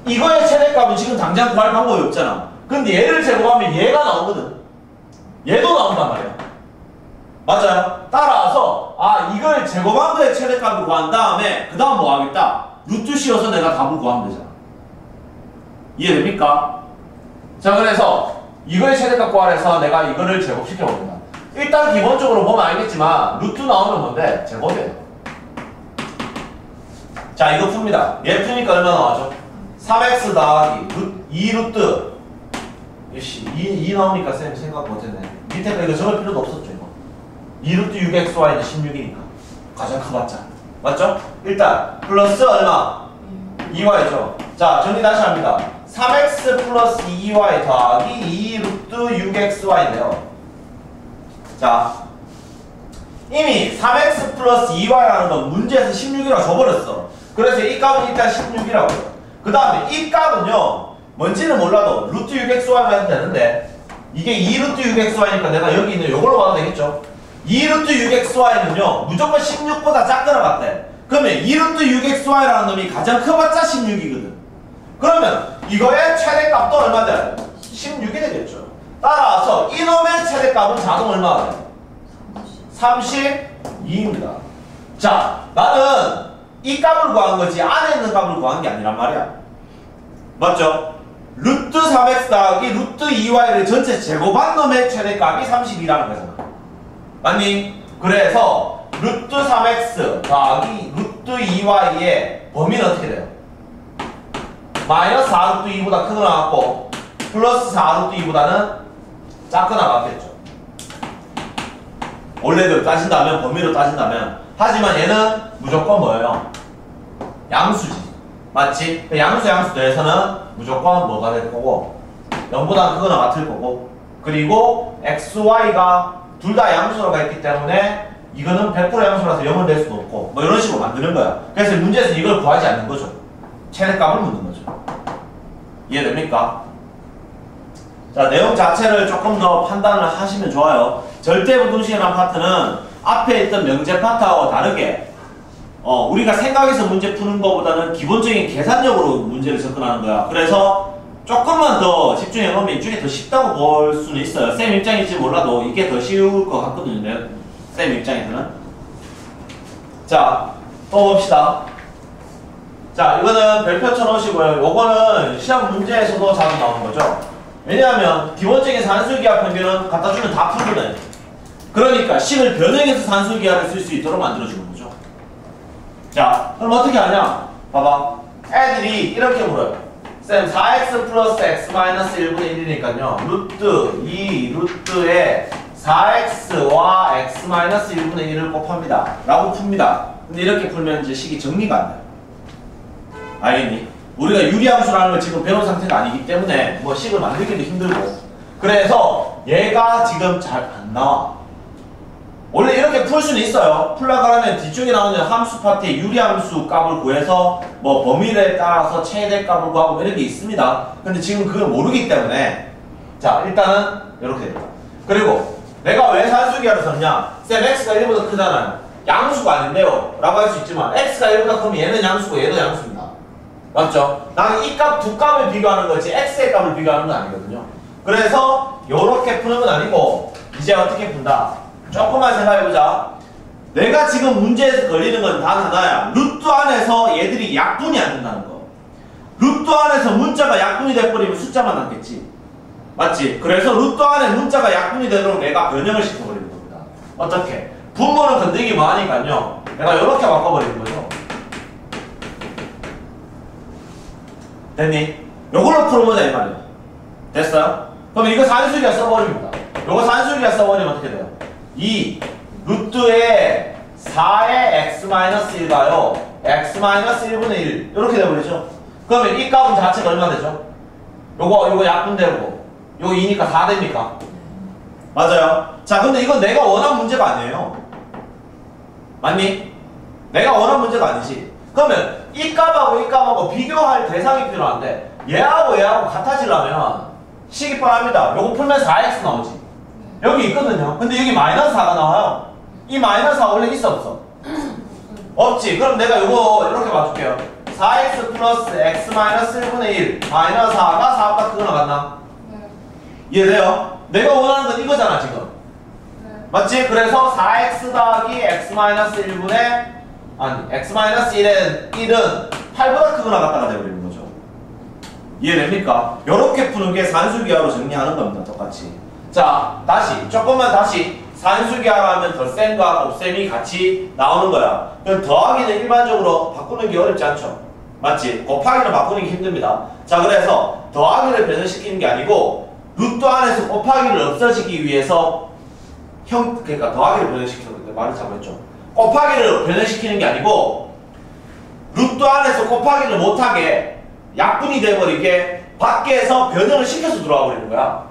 이거의 최대값은 지금 당장 구할 방법이 없잖아 근데 얘를 제곱하면 얘가 나오거든 얘도 나온단 말이야 맞아요? 따라서 아 이걸 제곱한 거의 최대값을 구한 다음에 그 다음 뭐 하겠다? 루트 씌워서 내가 답을 구하면 되잖아 이해됩니까? 자 그래서 이거의 최대값 구하라 해서 내가 이거를 제곱시켜 봅니다 일단 기본적으로 보면 알겠지만 루트 나오면 뭔데? 제곱이에요 자 이거 풉니다 얘 푸니까 얼마 나와죠? 3x 더하기 루, 2 루트 이씨 2, 2 나오니까 쌤 생각 못했네 밑에 거 이거 적을 필요도 없었죠 이거 2 루트 6xy는 16이니까 가장 커봤자 맞죠? 일단 플러스 얼마? 2y죠 자 정리 다시 합니다 3x 플러스 2y 더하기 2 루트 6xy인데요 자 이미 3x 플러스 2y라는 건 문제에서 16이라고 줘버렸어. 그래서 이 값은 일단 16이라고. 그 다음에 이 값은요, 뭔지는 몰라도 루트 6xy로 해도 되는데, 이게 2루트 6xy니까 내가 여기 있는 요걸로 봐도 되겠죠? 2루트 6xy는요, 무조건 16보다 작거나 같대. 그러면 2루트 6xy라는 놈이 가장 커봤자 16이거든. 그러면 이거의 최대값도 얼마 돼? 16이 되겠죠. 따라서 이놈의 최대값은 자동 얼마가 돼? 32입니다. 자, 나는 이 값을 구한 거지 안에 있는 값을 구한 게 아니란 말이야. 맞죠? 루트 3x 더하기 루트 2y를 전체 제곱한 놈의 최대값이 32라는 거잖아. 맞니? 그래서 루트 3x 더하기 루트 2y의 범위는 어떻게 돼요? 마이너스 4루트 2보다 크거나 같고 플러스 4루트 2보다는 작거나 같겠죠. 원래대로 따진다면 범위로 따진다면 하지만 얘는 무조건 뭐예요? 양수지. 맞지? 그 양수 양수 더해서는 무조건 뭐가 될 거고? 0보다 크거나 같을 거고. 그리고 x, y가 둘 다 양수로 가 있기 때문에 이거는 100% 양수라서 0을 낼 수도 없고. 뭐 이런 식으로 만드는 거야. 그래서 문제에서 이걸 구하지 않는 거죠. 최대값을 묻는 거죠. 이해됩니까? 자 내용 자체를 조금 더 판단을 하시면 좋아요. 절대부등식이라는 파트는 앞에 있던 명제 파트하고 다르게 어, 우리가 생각해서 문제 푸는 것보다는 기본적인 계산력으로 문제를 접근하는 거야. 그래서 조금만 더 집중해 보면 이쪽이 더 쉽다고 볼 수는 있어요. 쌤 입장일지 몰라도 이게 더 쉬울 것 같거든요. 네, 쌤 입장에서는. 자, 또 봅시다. 자, 이거는 별표 쳐놓으시고요. 요거는 시험 문제에서도 자주 나오는 거죠. 왜냐하면 기본적인 산술기하 평균은 갖다 주면 다 풀거든. 그러니까 식을 변형해서 산술기하를 쓸 수 있도록 만들어주는 거죠. 자, 그럼 어떻게 하냐? 봐봐. 애들이 이렇게 물어요. 쌤, 4x 플러스 x 마이너스 1분의 1이니까요. 루트 2 루트에 4x와 x 마이너스 1분의 1을 곱합니다. 라고 풉니다. 근데 이렇게 풀면 이제 식이 정리가 안 돼요. 알겠니? 우리가 유리함수라는 걸 지금 배운 상태가 아니기 때문에 뭐 식을 만들기도 힘들고 그래서 얘가 지금 잘 안 나와. 원래 이렇게 풀 수는 있어요. 풀라고 하면 뒤쪽에 나오는 함수 파트에 유리함수 값을 구해서 뭐 범위에 따라서 최대 값을 구하고 뭐 이런 게 있습니다. 근데 지금 그걸 모르기 때문에 자 일단은 이렇게 됩니다. 그리고 내가 왜 산수기하를 썼냐? 쌤 x가 1보다 크잖아요. 양수가 아닌데요. 라고 할 수 있지만 x가 1보다 크면 얘는 양수고 얘도 양수입니다. 맞죠? 나는 이 값 두 값을 비교하는 거지 x의 값을 비교하는 건 아니거든요. 그래서 이렇게 푸는 건 아니고 이제 어떻게 푼다? 조금만 생각해보자. 내가 지금 문제에서 걸리는 건 단 하나야. 루트 안에서 얘들이 약분이 안 된다는 거. 루트 안에서 문자가 약분이 돼버리면 숫자만 남겠지. 맞지? 그래서 루트 안에 문자가 약분이 되도록 내가 변형을 시켜버리는 겁니다. 어떻게? 분모는 건드기 뭐하니까요. 내가 이렇게 바꿔버리는 거죠. 됐니? 요걸로 풀어보자 이 말이야. 됐어요? 그럼 이거 산술이야 써버립니다. 요거 산술이야 써버리면 어떻게 돼요? 2 루트에 4의 x-1가요. x-1분의 1 이렇게 돼버리죠. 그러면 이 값은 자체가 얼마 되죠? 요거 요거 약분되고 요거 2니까 4 됩니까? 맞아요. 자 근데 이건 내가 원한 문제가 아니에요. 맞니? 내가 원한 문제가 아니지. 그러면 이 값하고 이 값하고 비교할 대상이 필요한데 얘하고 얘하고 같아지려면 식이 뻔합니다. 요거 풀면 4x 나오지. 여기 있거든요. 근데 여기 마이너스 4가 나와요. 이 마이너스 4 원래 있어 없어? 없지. 그럼 내가 요거 이렇게 봐줄게요. 4x 플러스 x 마이너스 1분의 1 마이너스 4가 4보다 크거나 같나? 이해돼요? 내가 원하는 건 이거잖아 지금. 맞지? 그래서 4x 더하기 x 마이너스 1분의 아니 x 마이너스 1은 1은 8보다 크거나 같다가 되버리는 거죠. 이해됩니까? 이렇게 푸는 게 산수기하로 정리하는 겁니다. 똑같이. 자, 다시 조금만 다시 산수기하로 하면 덧셈과 곱셈이 같이 나오는 거야. 그럼 더하기는 일반적으로 바꾸는 게 어렵지 않죠? 맞지? 곱하기는 바꾸는 게 힘듭니다. 자, 그래서 더하기를 변형시키는 게 아니고 루트 안에서 곱하기를 없어지기 위해서 형, 그러니까 더하기를 변형시키는 건데 말을 잘못했죠. 곱하기를 변형시키는 게 아니고 루트 안에서 곱하기를 못하게 약분이 돼버리게 밖에서 변형을 시켜서 들어와 버리는 거야.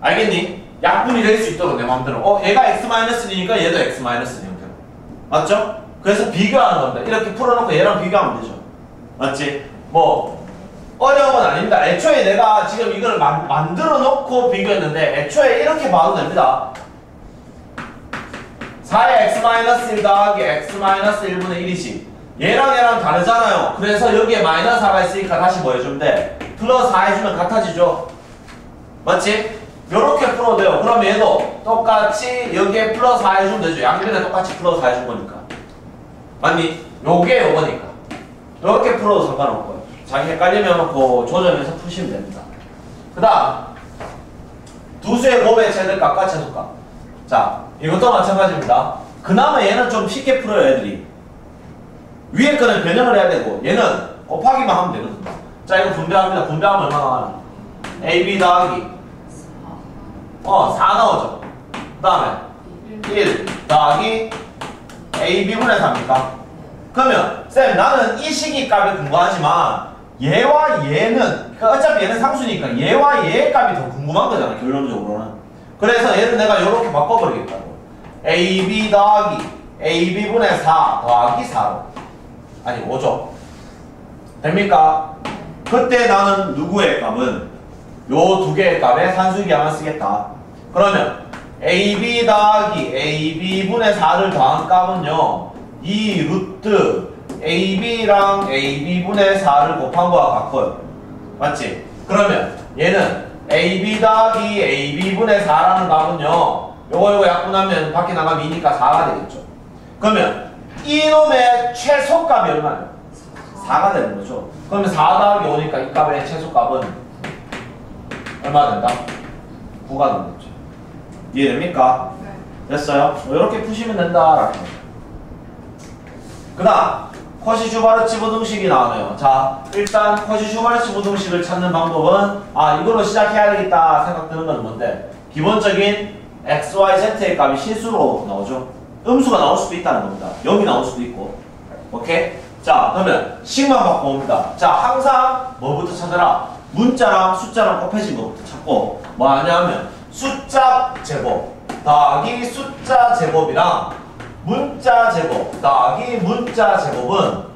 알겠니? 약분이 될 수 있도록 내 마음대로. 어, 얘가 x-1이니까 얘도 x-는 형태로. 맞죠? 그래서 비교하는 겁니다. 이렇게 풀어놓고 얘랑 비교하면 되죠. 맞지? 뭐 어려운 건 아닙니다. 애초에 내가 지금 이걸 만, 만들어 놓고 비교했는데 애초에 이렇게 봐도 됩니다. 4의 x-1 더하기 x-1분의 1이지. 얘랑 얘랑 다르잖아요. 그래서 여기에 마이너스 4가 있으니까 다시 뭐 해주면 돼? 플러스 4 해주면 같아지죠. 맞지? 요렇게 풀어도 돼요. 그럼 얘도 똑같이 여기에 플러스 4 해주면 되죠. 양변에 똑같이 플러스 4 해준 거니까. 맞니? 요게 요거니까. 요렇게 풀어도 상관없고요. 자기 헷갈리면 그 조정해서 푸시면 됩니다. 그 다음 두 수의 곱의 최대값과 최소값. 자, 이것도 마찬가지입니다. 그나마 얘는 좀 쉽게 풀어요, 애들이. 위에 거는 변형을 해야 되고 얘는 곱하기만 하면 되거든요. 자, 이거 분배합니다. 분배하면 얼마나 나와요? AB 더하기 어, 4 나오죠. 그 다음에 1 더하기 AB분의 4입니까? 그러면 쌤 나는 이 식이 값에 궁금하지만 얘와 얘는 그 어차피 얘는 상수니까 얘와 얘의 값이 더 궁금한 거잖아 결론적으로는 그래서 얘를 내가 이렇게 바꿔버리겠다고 AB 더하기 AB분의 4 더하기 4로 아니 5죠 됩니까? 그때 나는 누구의 값은 요 두 개의 값에 산수기하만 쓰겠다 그러면 AB 더하기 AB분의 4를 더한 값은요 이 루트 AB랑 AB분의 4를 곱한 거와 같고요. 맞지? 그러면 얘는 AB 더하기 AB분의 4라는 값은요. 요거 요거 약분하면 밖에 나가면 2니까 4가 되겠죠. 그러면 이놈의 최소값이 얼마예요? 4가 되는 거죠. 그러면 4 더하기 5니까 이 값의 최소값은 얼마 된다? 9가 되겠죠. 이해됩니까? 됐어요? 이렇게 푸시면 된다. 그 다음 커시-슈바르츠 부등식이 나오네요. 자, 일단 커시-슈바르츠 부등식을 찾는 방법은 아 이걸로 시작해야 되겠다 생각드는 건 뭔데? 기본적인 x, y, z의 값이 실수로 나오죠. 음수가 나올 수도 있다는 겁니다. 0이 나올 수도 있고. 오케이? 자, 그러면 식만 바꿔봅니다. 자, 항상 뭐부터 찾아라? 문자랑 숫자랑 곱해진 것부터 찾고 뭐 하냐면 숫자 제곱 더하기 숫자 제곱이랑 문자 제곱 더하기 문자 제곱은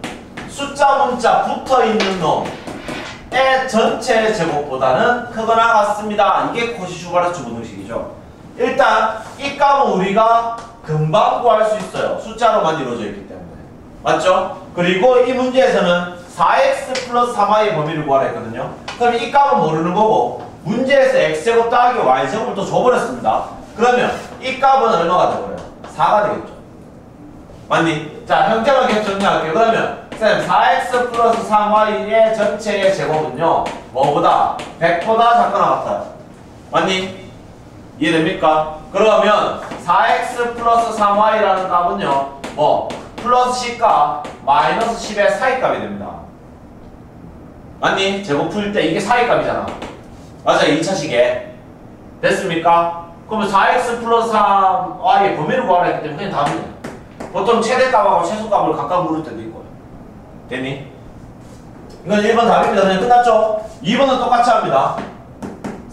숫자 문자 붙어있는 놈의 전체 제곱보다는 크거나 같습니다. 이게 코시-슈바르츠 부등식이죠. 일단 이 값은 우리가 금방 구할 수 있어요. 숫자로만 이루어져 있기 때문에. 맞죠? 그리고 이 문제에서는 4x 플러스 3y의 범위를 구하라 했거든요. 그럼 이 값은 모르는 거고 문제에서 x제곱 더하기 y제곱을 또 줘버렸습니다. 그러면 이 값은 얼마가 되버려요? 4가 되겠죠. 맞니? 자, 형태만 계속 정리할게요. 그러면 쌤 4x 플러스 3y의 전체의 제곱은요. 뭐보다? 100보다 작거나 같아요. 맞니? 이해됩니까? 그러면 4x 플러스 3y라는 값은요. 뭐? 플러스 10과 마이너스 10의 사이 값이 됩니다. 맞니? 제곱 풀 때 이게 사이 값이잖아. 맞아, 2차식에. 됐습니까? 그러면 4x 플러스 3y의 범위를 구하라 했기 때문에 그냥 답이네. 보통 최대값하고 최소값을 각각 물을 때도 있고요. 됐니? 이건 1번 답입니다. 그냥 끝났죠? 2번은 똑같이 합니다.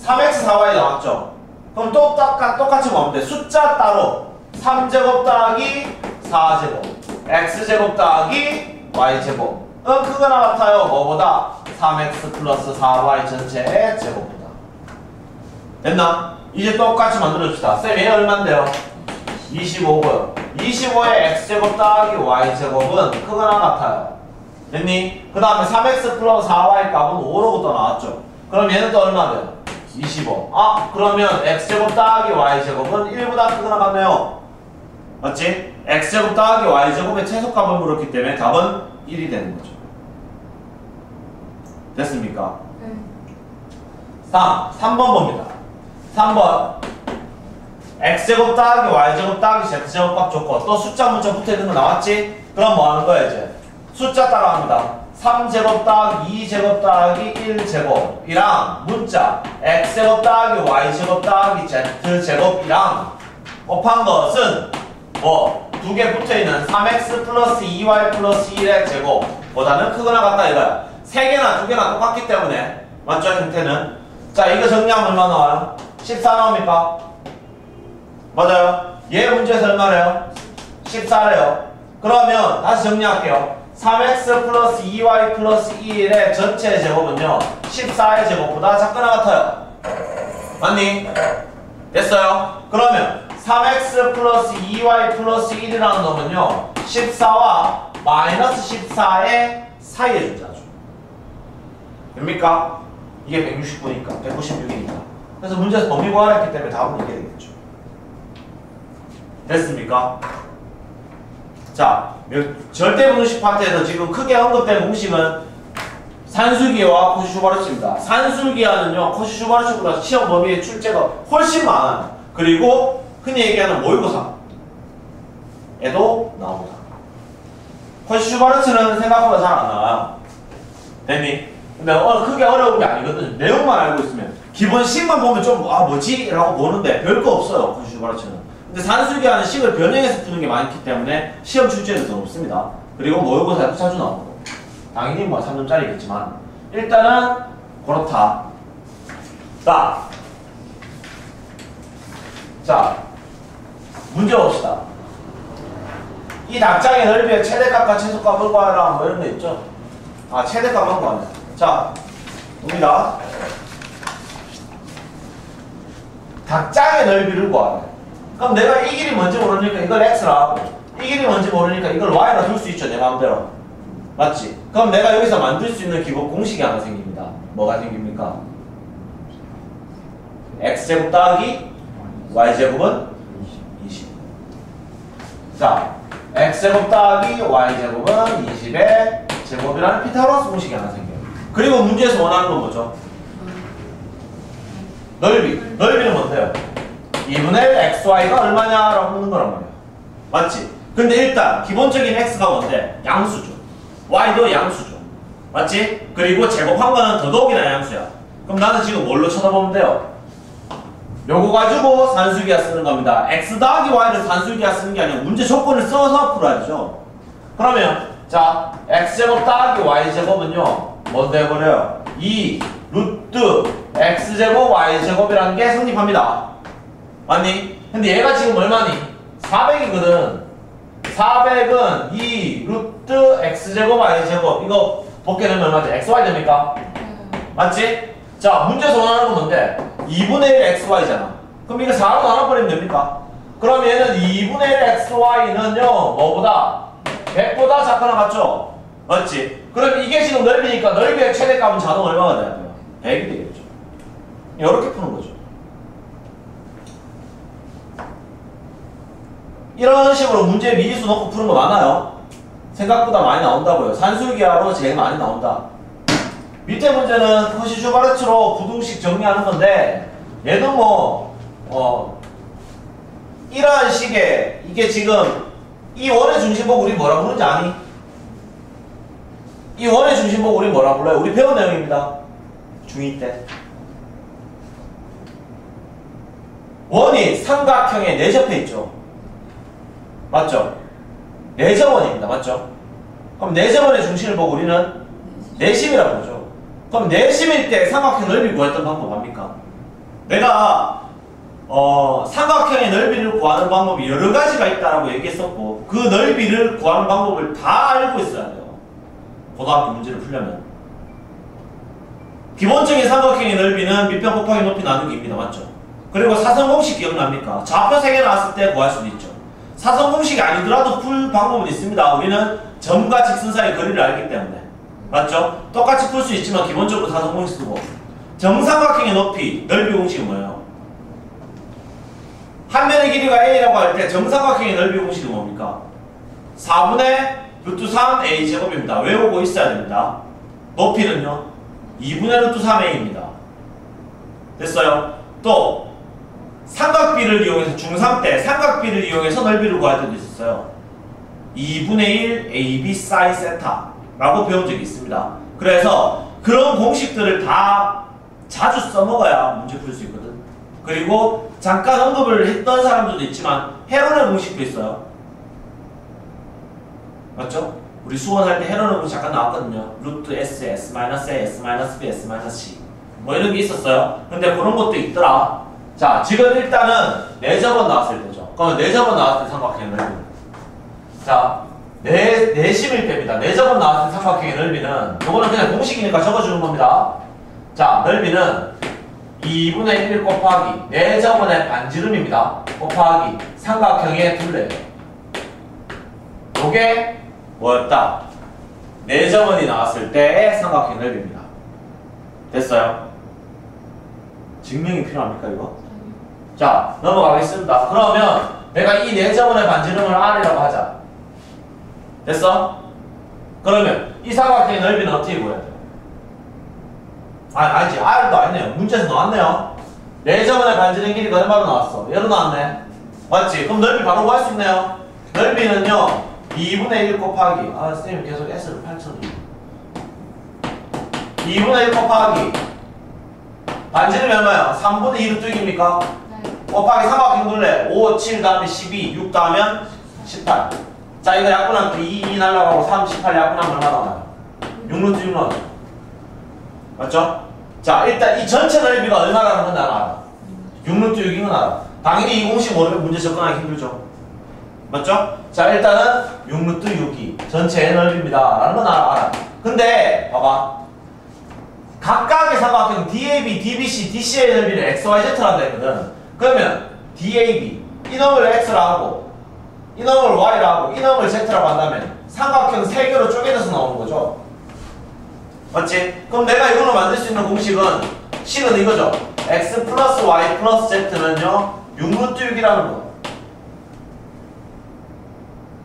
3x 4y 나왔죠? 그럼 또 똑같, 똑같이 보면 돼. 숫자 따로 3제곱 더하기 4제곱 x제곱 더하기 y제곱 은 크거나 같아요. 뭐보다? 3x 플러스 4y 전체의 제곱보다. 됐나? 이제 똑같이 만들어줍시다. 쌤, 얘 얼만데요? 25고요. 25의 x제곱 더하기 y제곱은 크거나 같아요. 됐니? 그 다음에 3x 플러스 4y 값은 5로부터 나왔죠. 그럼 얘는 또 얼마 돼요? 25. 아, 그러면 x제곱 더하기 y제곱은 1보다 크거나 같네요. 맞지? x제곱 더하기 y제곱의 최소값을 물었기 때문에 답은 1이 되는 거죠. 됐습니까? 네. 3. 3번 봅니다. 3번. x제곱 더하기 y제곱 더하기 z제곱 값 줬고 또 숫자 문자 붙어 있는 거 나왔지? 그럼 뭐 하는 거야 이제? 숫자 따라갑니다. 3제곱 더하기 2제곱 더하기 1제곱이랑 문자 x제곱 더하기 y제곱 더하기 z제곱이랑 곱한 것은 뭐 두 개 붙어있는 3x 플러스 2y 플러스 1의 제곱보다는 크거나 같다 이거야. 세 개나 두 개나 똑같기 때문에 맞죠 형태는? 자 이거 정리하면 얼마 나와요? 14 나옵니까? 맞아요. 얘 문제에서 얼마래요? 14래요. 그러면 다시 정리할게요. 3x 플러스 2y 플러스 1의 전체 제곱은요. 14의 제곱보다 작거나 같아요. 맞니? 됐어요? 그러면 3x 플러스 2y 플러스 1이라는 놈은요. 14와 마이너스 14의 사이에 존재하죠. 됩니까? 이게 169니까 196이니까. 그래서 문제에서 범위 구하랬기 때문에 답은 이게 되겠죠. 됐습니까? 자, 절대 분식 파트에서 지금 크게 언급된 공식은 산술기와 코시슈바르츠입니다. 산술기와는요, 코시슈바르츠보다 시험 범위의 출제가 훨씬 많아요. 그리고 흔히 얘기하는 모의고사에도 나옵니다. 코시슈바르츠는 생각보다 잘 안 나와요. 됐니? 근데 어, 크게 어려운 게 아니거든요. 내용만 알고 있으면 기본 식만 보면 좀 아 뭐지? 라고 보는데 별거 없어요. 코시슈바르츠는. 근데 산술기와는 식을 변형해서 푸는 게 많기 때문에 시험 출제는 더 높습니다. 그리고 모의고사에도 자주 나오고 당연히 뭐 3점짜리겠지만 일단은 그렇다. 자, 자 문제 봅시다. 이 답장의 넓이의 최대값과 최소값을 구하라 뭐 이런 거 있죠? 아 최대값만 구하네. 자 봅니다. 닭장의 넓이를 구하래. 그럼 내가 이 길이 뭔지 모르니까 이걸 x라 하고 이 길이 뭔지 모르니까 이걸 y라 둘 수 있죠 내 마음대로 맞지? 그럼 내가 여기서 만들 수 있는 기본 공식이 하나 생깁니다 뭐가 생깁니까? x제곱 더하기 y제곱은 20 자, x제곱 더하기 y제곱은 20의 제곱이라는 피타고라스 공식이 하나 생겨요 그리고 문제에서 원하는 건 뭐죠? 넓이 넓이는 뭔데요? 2분의 1 xy가 얼마냐라고 묻는 거란 말이야. 맞지? 근데 일단 기본적인 x가 뭔데? 양수죠. y도 양수죠. 맞지? 그리고 제곱한 거는 더더욱이나 양수야. 그럼 나는 지금 뭘로 쳐다보면 돼요? 요거 가지고 산술기하 쓰는 겁니다. x 더하기 y를 산술기하 쓰는 게 아니라 문제 조건을 써서 풀어야 죠. 그러면 자 x제곱 더하기 y제곱은요 뭔데 해버려요? 2 루트 x제곱 y제곱이라는 게 성립합니다. 맞니? 근데 얘가 지금 얼마니? 400이거든. 400은 2 루트 x제곱 y제곱 이거 벗게 되면 얼마지? xy 됩니까? 맞지? 자 문제에서 원하는 건 뭔데? 2분의 1 xy잖아. 그럼 이거 4로 나눠버리면 됩니까? 그럼 얘는 2분의 1 xy는요 뭐보다 100보다 작거나 같죠? 맞지? 그럼 이게 지금 넓이니까 넓이의 최대값은 자동 얼마가 돼야 돼요? 100이 되겠죠. 이렇게 푸는 거죠. 이런 식으로 문제 미리수 넣고 푸는 거 많아요. 생각보다 많이 나온다고요. 산술기하로 제일 많이 나온다. 밑에 문제는 코시슈바르츠로 부등식 정리하는 건데 얘도 뭐 어, 이러한 식의 이게 지금 이 원의 중심복 우리 뭐라 부르는지 아니? 이 원의 중심복 우리 뭐라 불러요? 우리 배운 내용입니다. 중2 때. 원이 삼각형에 내접해 있죠. 맞죠? 내점원입니다. 맞죠? 그럼 내점원의 중심을 보고 우리는 내심이라고 그러죠. 그럼 내심일 때 삼각형 넓이 구했던 방법 뭡니까? 내가 어, 삼각형의 넓이를 구하는 방법이 여러 가지가 있다라고 얘기했었고 그 넓이를 구하는 방법을 다 알고 있어야 돼요. 고등학교 문제를 풀려면. 기본적인 삼각형의 넓이는 밑변 곱하기 높이 나누기입니다. 맞죠? 그리고 사선 공식 기억납니까? 좌표 3개 나왔을 때 구할 수도 있죠. 사선 공식이 아니더라도 풀 방법은 있습니다. 우리는 점과 직선 사이의 거리를 알기 때문에. 맞죠? 똑같이 풀 수 있지만 기본적으로 공식 쓰고. 정삼각형의 높이, 넓이 공식이 뭐예요? 한 면의 길이가 a라고 할 때 정삼각형의 넓이 공식이 뭡니까? 4분의 루트 3 a 제곱입니다. 외우고 있어야 됩니다. 높이는요? 2분의 루트 3a입니다. 됐어요? 또 삼각비를 이용해서 중3 때 삼각비를 이용해서 넓이를 구할 때도 있었어요. 2분의 1 AB 사인 세타 라고 배운 적이 있습니다. 그래서 그런 공식들을 다 자주 써먹어야 문제 풀 수 있거든. 그리고 잠깐 언급을 했던 사람들도 있지만 헤론의 공식도 있어요. 맞죠? 우리 수원할 때 헤론의 공식 잠깐 나왔거든요. 루트 S, S 마이너스 A, S 마이너스 B, S 마이너스 C 뭐 이런 게 있었어요. 근데 그런 것도 있더라. 자, 지금 일단은 4접원 나왔을 때죠. 그러면 4접원 나왔을 때 삼각형을 자, 내, 내심일배입니다. 내접은 나왔을 때 삼각형의 넓이는 요거는 그냥 공식이니까 적어주는 겁니다. 자, 넓이는 2분의 1 곱하기 내접은의 반지름입니다. 곱하기 삼각형의 둘레. 요게 뭐였다? 내접은이 나왔을 때의 삼각형 넓이입니다. 됐어요? 증명이 필요합니까 이거? 자 넘어가겠습니다. 그러면 내가 이 내점원의 반지름을 R이라고 하자. 됐어? 그러면 이 삼각형의 넓이는 어떻게 구해야 돼? 아, 아니지. R도 아니네요. 문제에서 나왔네요. 내점원의 반지름 길이가 얼마로 나왔어? 얘로 나왔네. 맞지? 그럼 넓이 바로 구할 수 있네요. 넓이는요. 2분의 1 곱하기 아 선생님 계속 S를 8천이 2분의 1 곱하기 반지름이 얼마야? 3분의 2로 뚝입니까? 네. 곱하기 삼각형 둘레 5, 7 다음에 12, 6 다음에 18. 자 이거 약분하면 2, 2 날라가고 3, 18 약분하면 얼마 나와요? 6루트 6 나와요. 맞죠? 자 일단 이 전체 넓이가 얼마라는 건 알아. 6루트 6인 건 알아. 당연히 이 공식 모르면 문제 접근하기 힘들죠. 맞죠? 자 일단은 6루트 6이 전체의 넓이입니다. 라는 건 알아. 알아. 근데 봐봐. 각각의 삼각형 DAB, DBC, DC의 넓이를 XYZ라고 했거든. 그러면 DAB 이 놈을 X라 하고 이 놈을 Y라 하고 이 놈을 Z라고 한다면 삼각형 세 개로 쪼개져서 나오는 거죠. 맞지? 그럼 내가 이걸로 만들 수 있는 공식은 C는 이거죠. X 플러스 Y 플러스 Z는요 6루트 6이라는 거.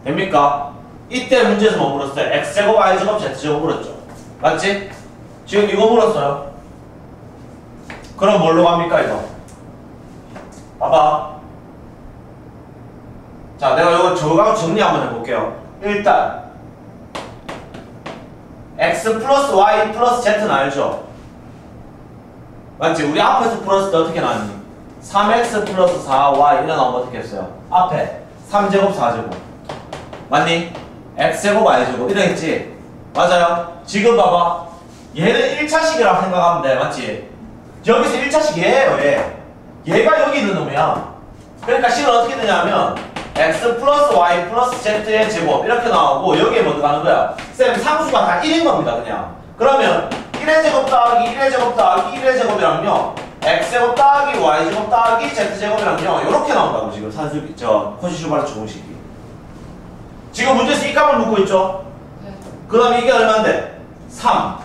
됩니까? 이때 문제에서 뭐 물었어요? X제곱, Y제곱, Z제곱 물었죠. 맞지? 지금 이거 물었어요. 그럼 뭘로 갑니까 이거? 봐봐. 자, 내가 이거 저거하고 정리 한번 해볼게요. 일단 x 플러스 y 플러스 z는 알죠? 맞지? 우리 앞에서 플러스 때 어떻게 나왔니? 3x 플러스 4y 이래 나오면 어떻게 했어요? 앞에 3제곱 4제곱 맞니? x제곱 y제곱 이러겠지? 맞아요? 지금 봐봐 얘는 1차식이라고 생각하면 돼 맞지? 여기서 1차식 얘예요 얘 얘가 여기 있는 놈이야 그러니까 식은 어떻게 되냐면 x 플러스 y 플러스 z의 제곱 이렇게 나오고 여기에 뭐 들어가는 거야? 쌤 상수가 다 1인 겁니다 그냥 그러면 1의 제곱 더하기 1의 제곱 더하기 1의 제곱이랑요 x제곱 더하기 y제곱 더하기 z제곱이랑요 이렇게 나온다고 지금 산수 저 코시슈바르츠 공식이 지금 문제에서 이 값을 묻고 있죠? 네. 그 다음에 이게 얼마인데? 3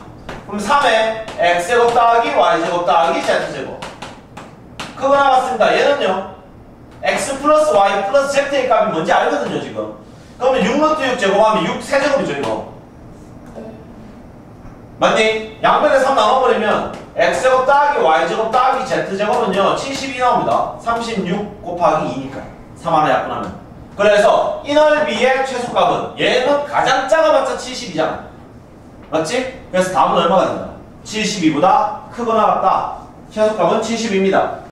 그럼 3에 x제곱 더하기 y제곱 더하기 z제곱 그거 나왔습니다 얘는요 x 플러스 y 플러스 z의 값이 뭔지 알거든요 지금. 그러면 6루트 6 제곱하면 6 세제곱이죠 이거. 맞니? 양변에 3 나눠버리면 x제곱 더하기 y제곱 더하기 z제곱은요 72 나옵니다. 36 곱하기 2니까. 3 하나 약분하면. 그래서 이 넓이의 최소값은 얘는 가장 작아봤자 70이잖아. 맞지? 그래서 답은 얼마가 된다? 72보다 크거나 같다. 최소값은 70입니다